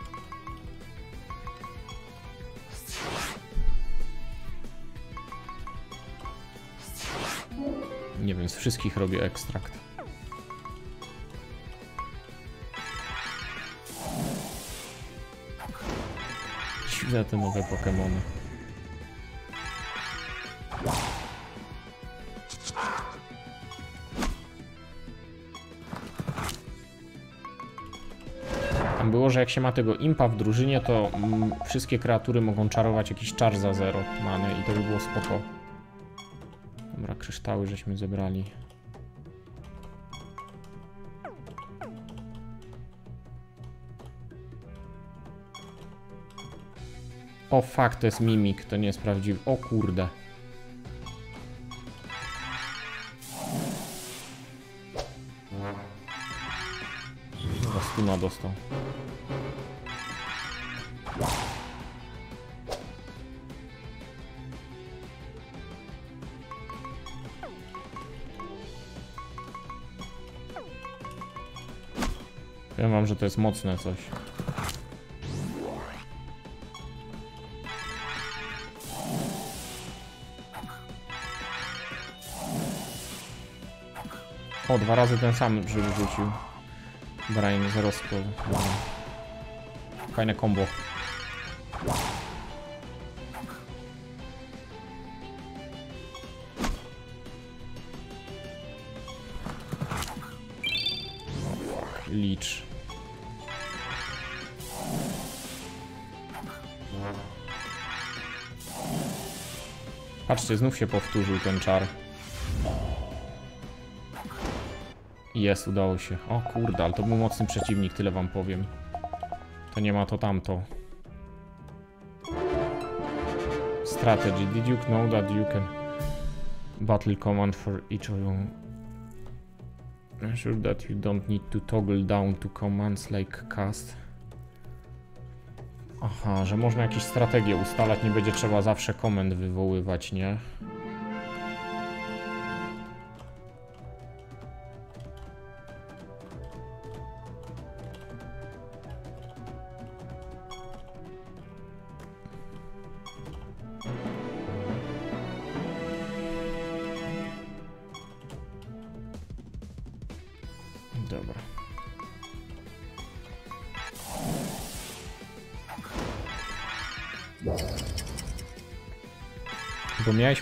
z wszystkich robię ekstrakt. Dziwne te nowe Pokémony. Tam było, że jak się ma tego impa w drużynie, to mm, wszystkie kreatury mogą czarować jakiś czar za zero many i to by było spoko. Kryształy żeśmy zebrali. O fuck, to jest mimik, to nie jest prawdziwy. O kurde. Chyba stuna dostał. Wiem wam, że to jest mocne coś. O, dwa razy ten sam żył rzucił. Brian z rozkład. Fajne combo. Patrzcie, znów się powtórzył ten czar. Jest, udało się. O kurde, ale to był mocny przeciwnik, tyle wam powiem. To nie ma to tamto. Strategy. Did you know that you can battle command for each of them? I'm sure that you don't need to toggle down to commands like cast. Aha, że można jakieś strategie ustalać, nie będzie trzeba zawsze komend wywoływać, nie?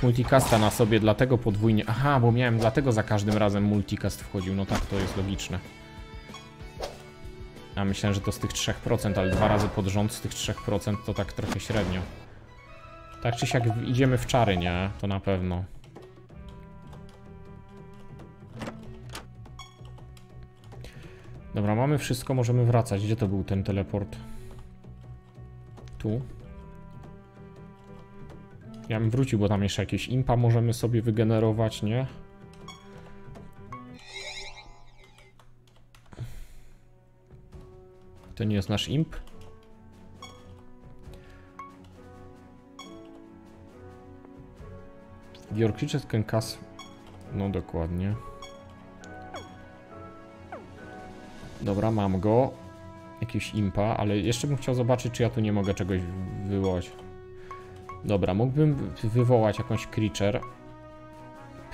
Miałeś multicasta na sobie, dlatego podwójnie... Aha, bo miałem dlatego za każdym razem multicast wchodził. No tak, to jest logiczne. A myślałem, że to z tych 3%, ale dwa razy pod rząd z tych 3% to tak trochę średnio. Tak czy siak idziemy w czary, nie? To na pewno. Dobra, mamy wszystko, możemy wracać. Gdzie to był ten teleport? Tu. Ja bym wrócił, bo tam jeszcze jakieś impa możemy sobie wygenerować, nie? To nie jest nasz imp? Can cast... No dokładnie. Dobra, mam go. Jakiś impa, ale jeszcze bym chciał zobaczyć, czy ja tu nie mogę czegoś wywołać. Dobra, mógłbym wywołać jakąś creature.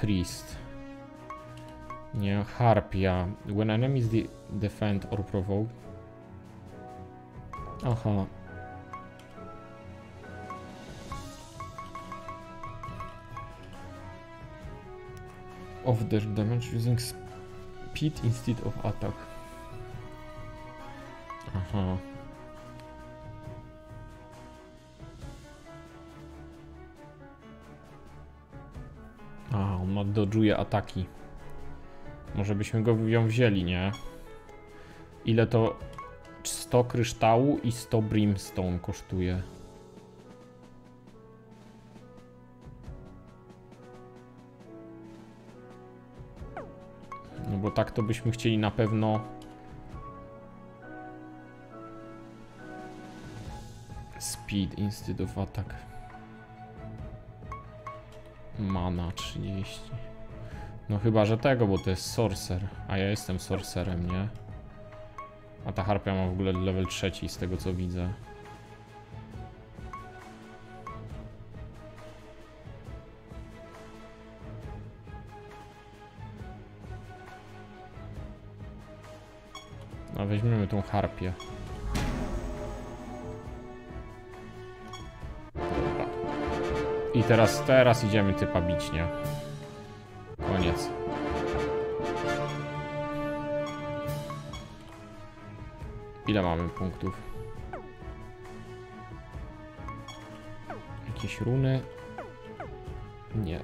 Priest. Nie, harpia. When enemies de defend or provoke. Aha. Of their damage using speed instead of attack. Aha. A, on ma dodżuje ataki. Może byśmy go ją wzięli, nie? Ile to 100 kryształu i 100 brimstone kosztuje. No bo tak to byśmy chcieli na pewno Speed instead of attack. Mana 30. No chyba, że tego, bo to jest sorcerer. A ja jestem sorcerem, nie? A ta harpia ma w ogóle level trzeci z tego co widzę. No weźmiemy tą harpię. Teraz, teraz idziemy typa bić, nie? Koniec. Ile mamy punktów? Jakieś runy? Nie.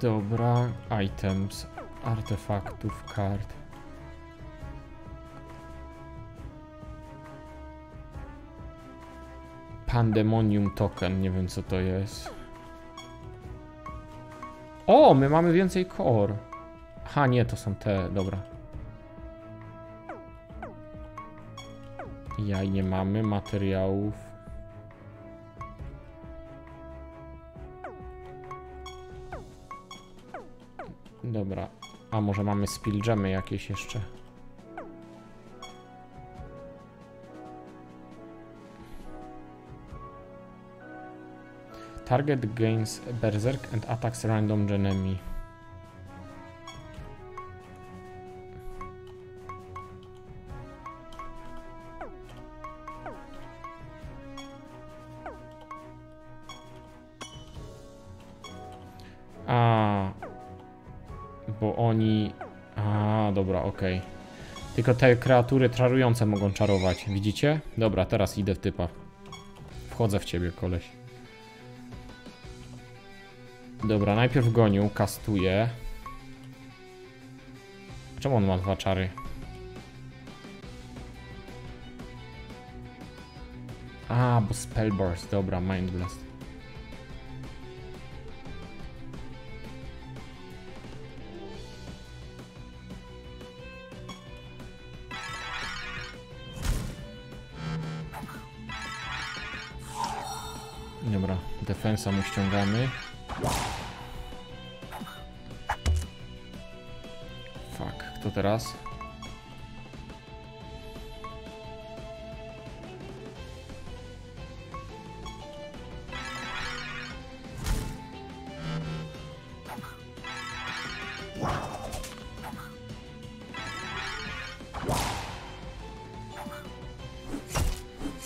Dobra, items, artefaktów, kart. Pandemonium token, nie wiem co to jest. O, my mamy więcej core. Aha, nie, to są te, dobra. Jaj nie mamy, materiałów. Dobra. A może mamy spill gemy jakieś jeszcze? Target gains berserk and attacks random enemy. A, bo oni. A, dobra, okej. Tylko te kreatury czarujące mogą czarować. Widzicie? Dobra, teraz idę w typa. Wchodzę w ciebie, koleś. Dobra, najpierw gonił, kastuje. Czemu on ma dwa czary? A, bo Spellburst, dobra, Mind Blast. Dobra, defensa mu ściągamy. Teraz?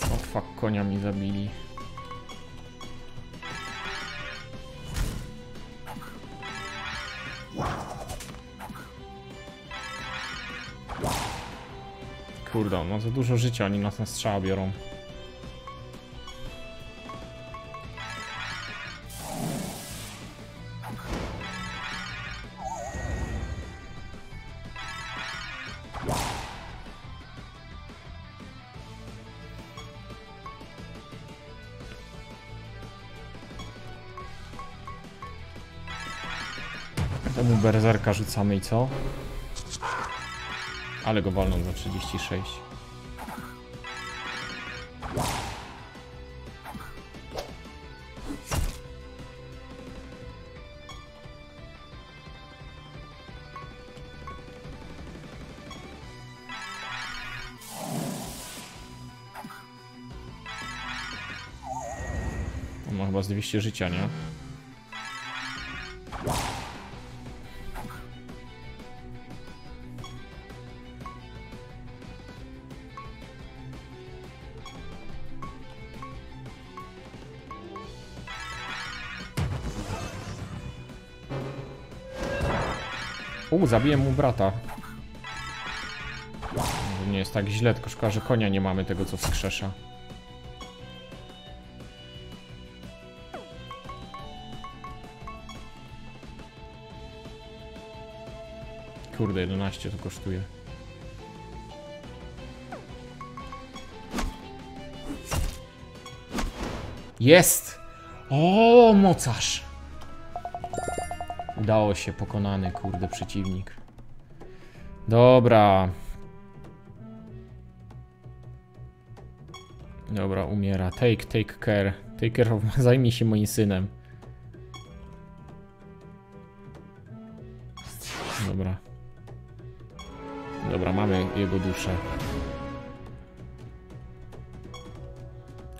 O fuck, konia mi zabili. Kurde, ma za dużo życia, oni nas na strzała biorą. Temu berserka rzucamy i co? Ale go walną za 36. On ma chyba z 200 życia, nie? Zabiłem mu brata. Nie jest tak źle, tylko szkoda, że konia nie mamy tego, co wskrzesza. Kurde, 11 to kosztuje. Jest! O, mocarz! Udało się, pokonany, kurde, przeciwnik. Dobra. Dobra, umiera. Take, take care. Take care of... Zajmij się moim synem. Dobra. Dobra, mamy jego duszę.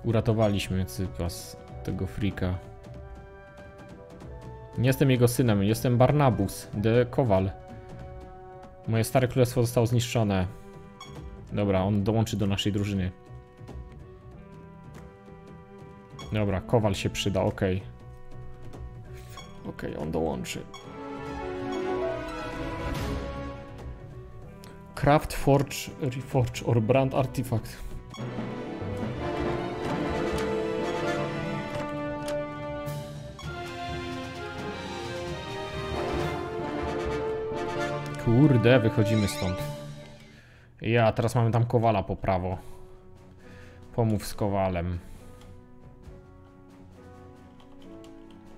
Uratowaliśmy Cypas, tego frika. Nie jestem jego synem, jestem Barnabus, de Kowal. Moje stare królestwo zostało zniszczone. Dobra, on dołączy do naszej drużyny. Dobra, Kowal się przyda, ok. Ok, on dołączy. Craft, Forge, Reforge or Brand Artifact. Kurde, wychodzimy stąd. Ja, teraz mamy tam Kowala po prawo. Pomów z Kowalem.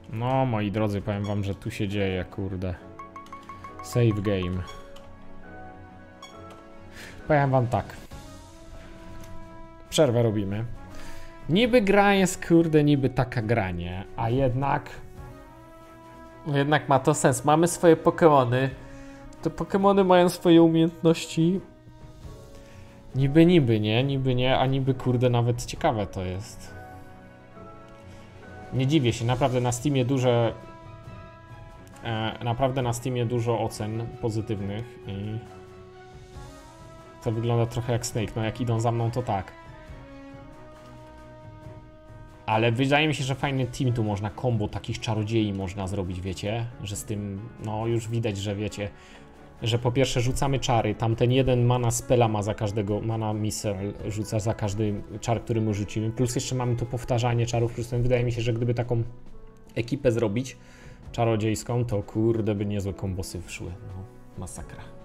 No, moi drodzy, powiem wam, że tu się dzieje, kurde. Save game. Powiem wam tak. Przerwę robimy. Niby gra jest, kurde, niby taka granie, a jednak... Jednak ma to sens. Mamy swoje Pokémony. Te Pokémony mają swoje umiejętności. Niby, niby, nie? Niby nie, a niby, kurde, nawet ciekawe to jest. Nie dziwię się, naprawdę na Steamie duże... E, naprawdę na Steamie dużo ocen pozytywnych i... To wygląda trochę jak Snake, no jak idą za mną to tak. Ale wydaje mi się, że fajny team tu można, combo takich czarodziei można zrobić, wiecie? Że z tym, no już widać, że wiecie, że po pierwsze rzucamy czary, tamten jeden mana spela ma za każdego, mana misel rzuca za każdy czar, który mu rzucimy, plus jeszcze mamy tu powtarzanie czarów, plus ten wydaje mi się, że gdyby taką ekipę zrobić czarodziejską, to kurde by niezłe kombosy wyszły, no masakra.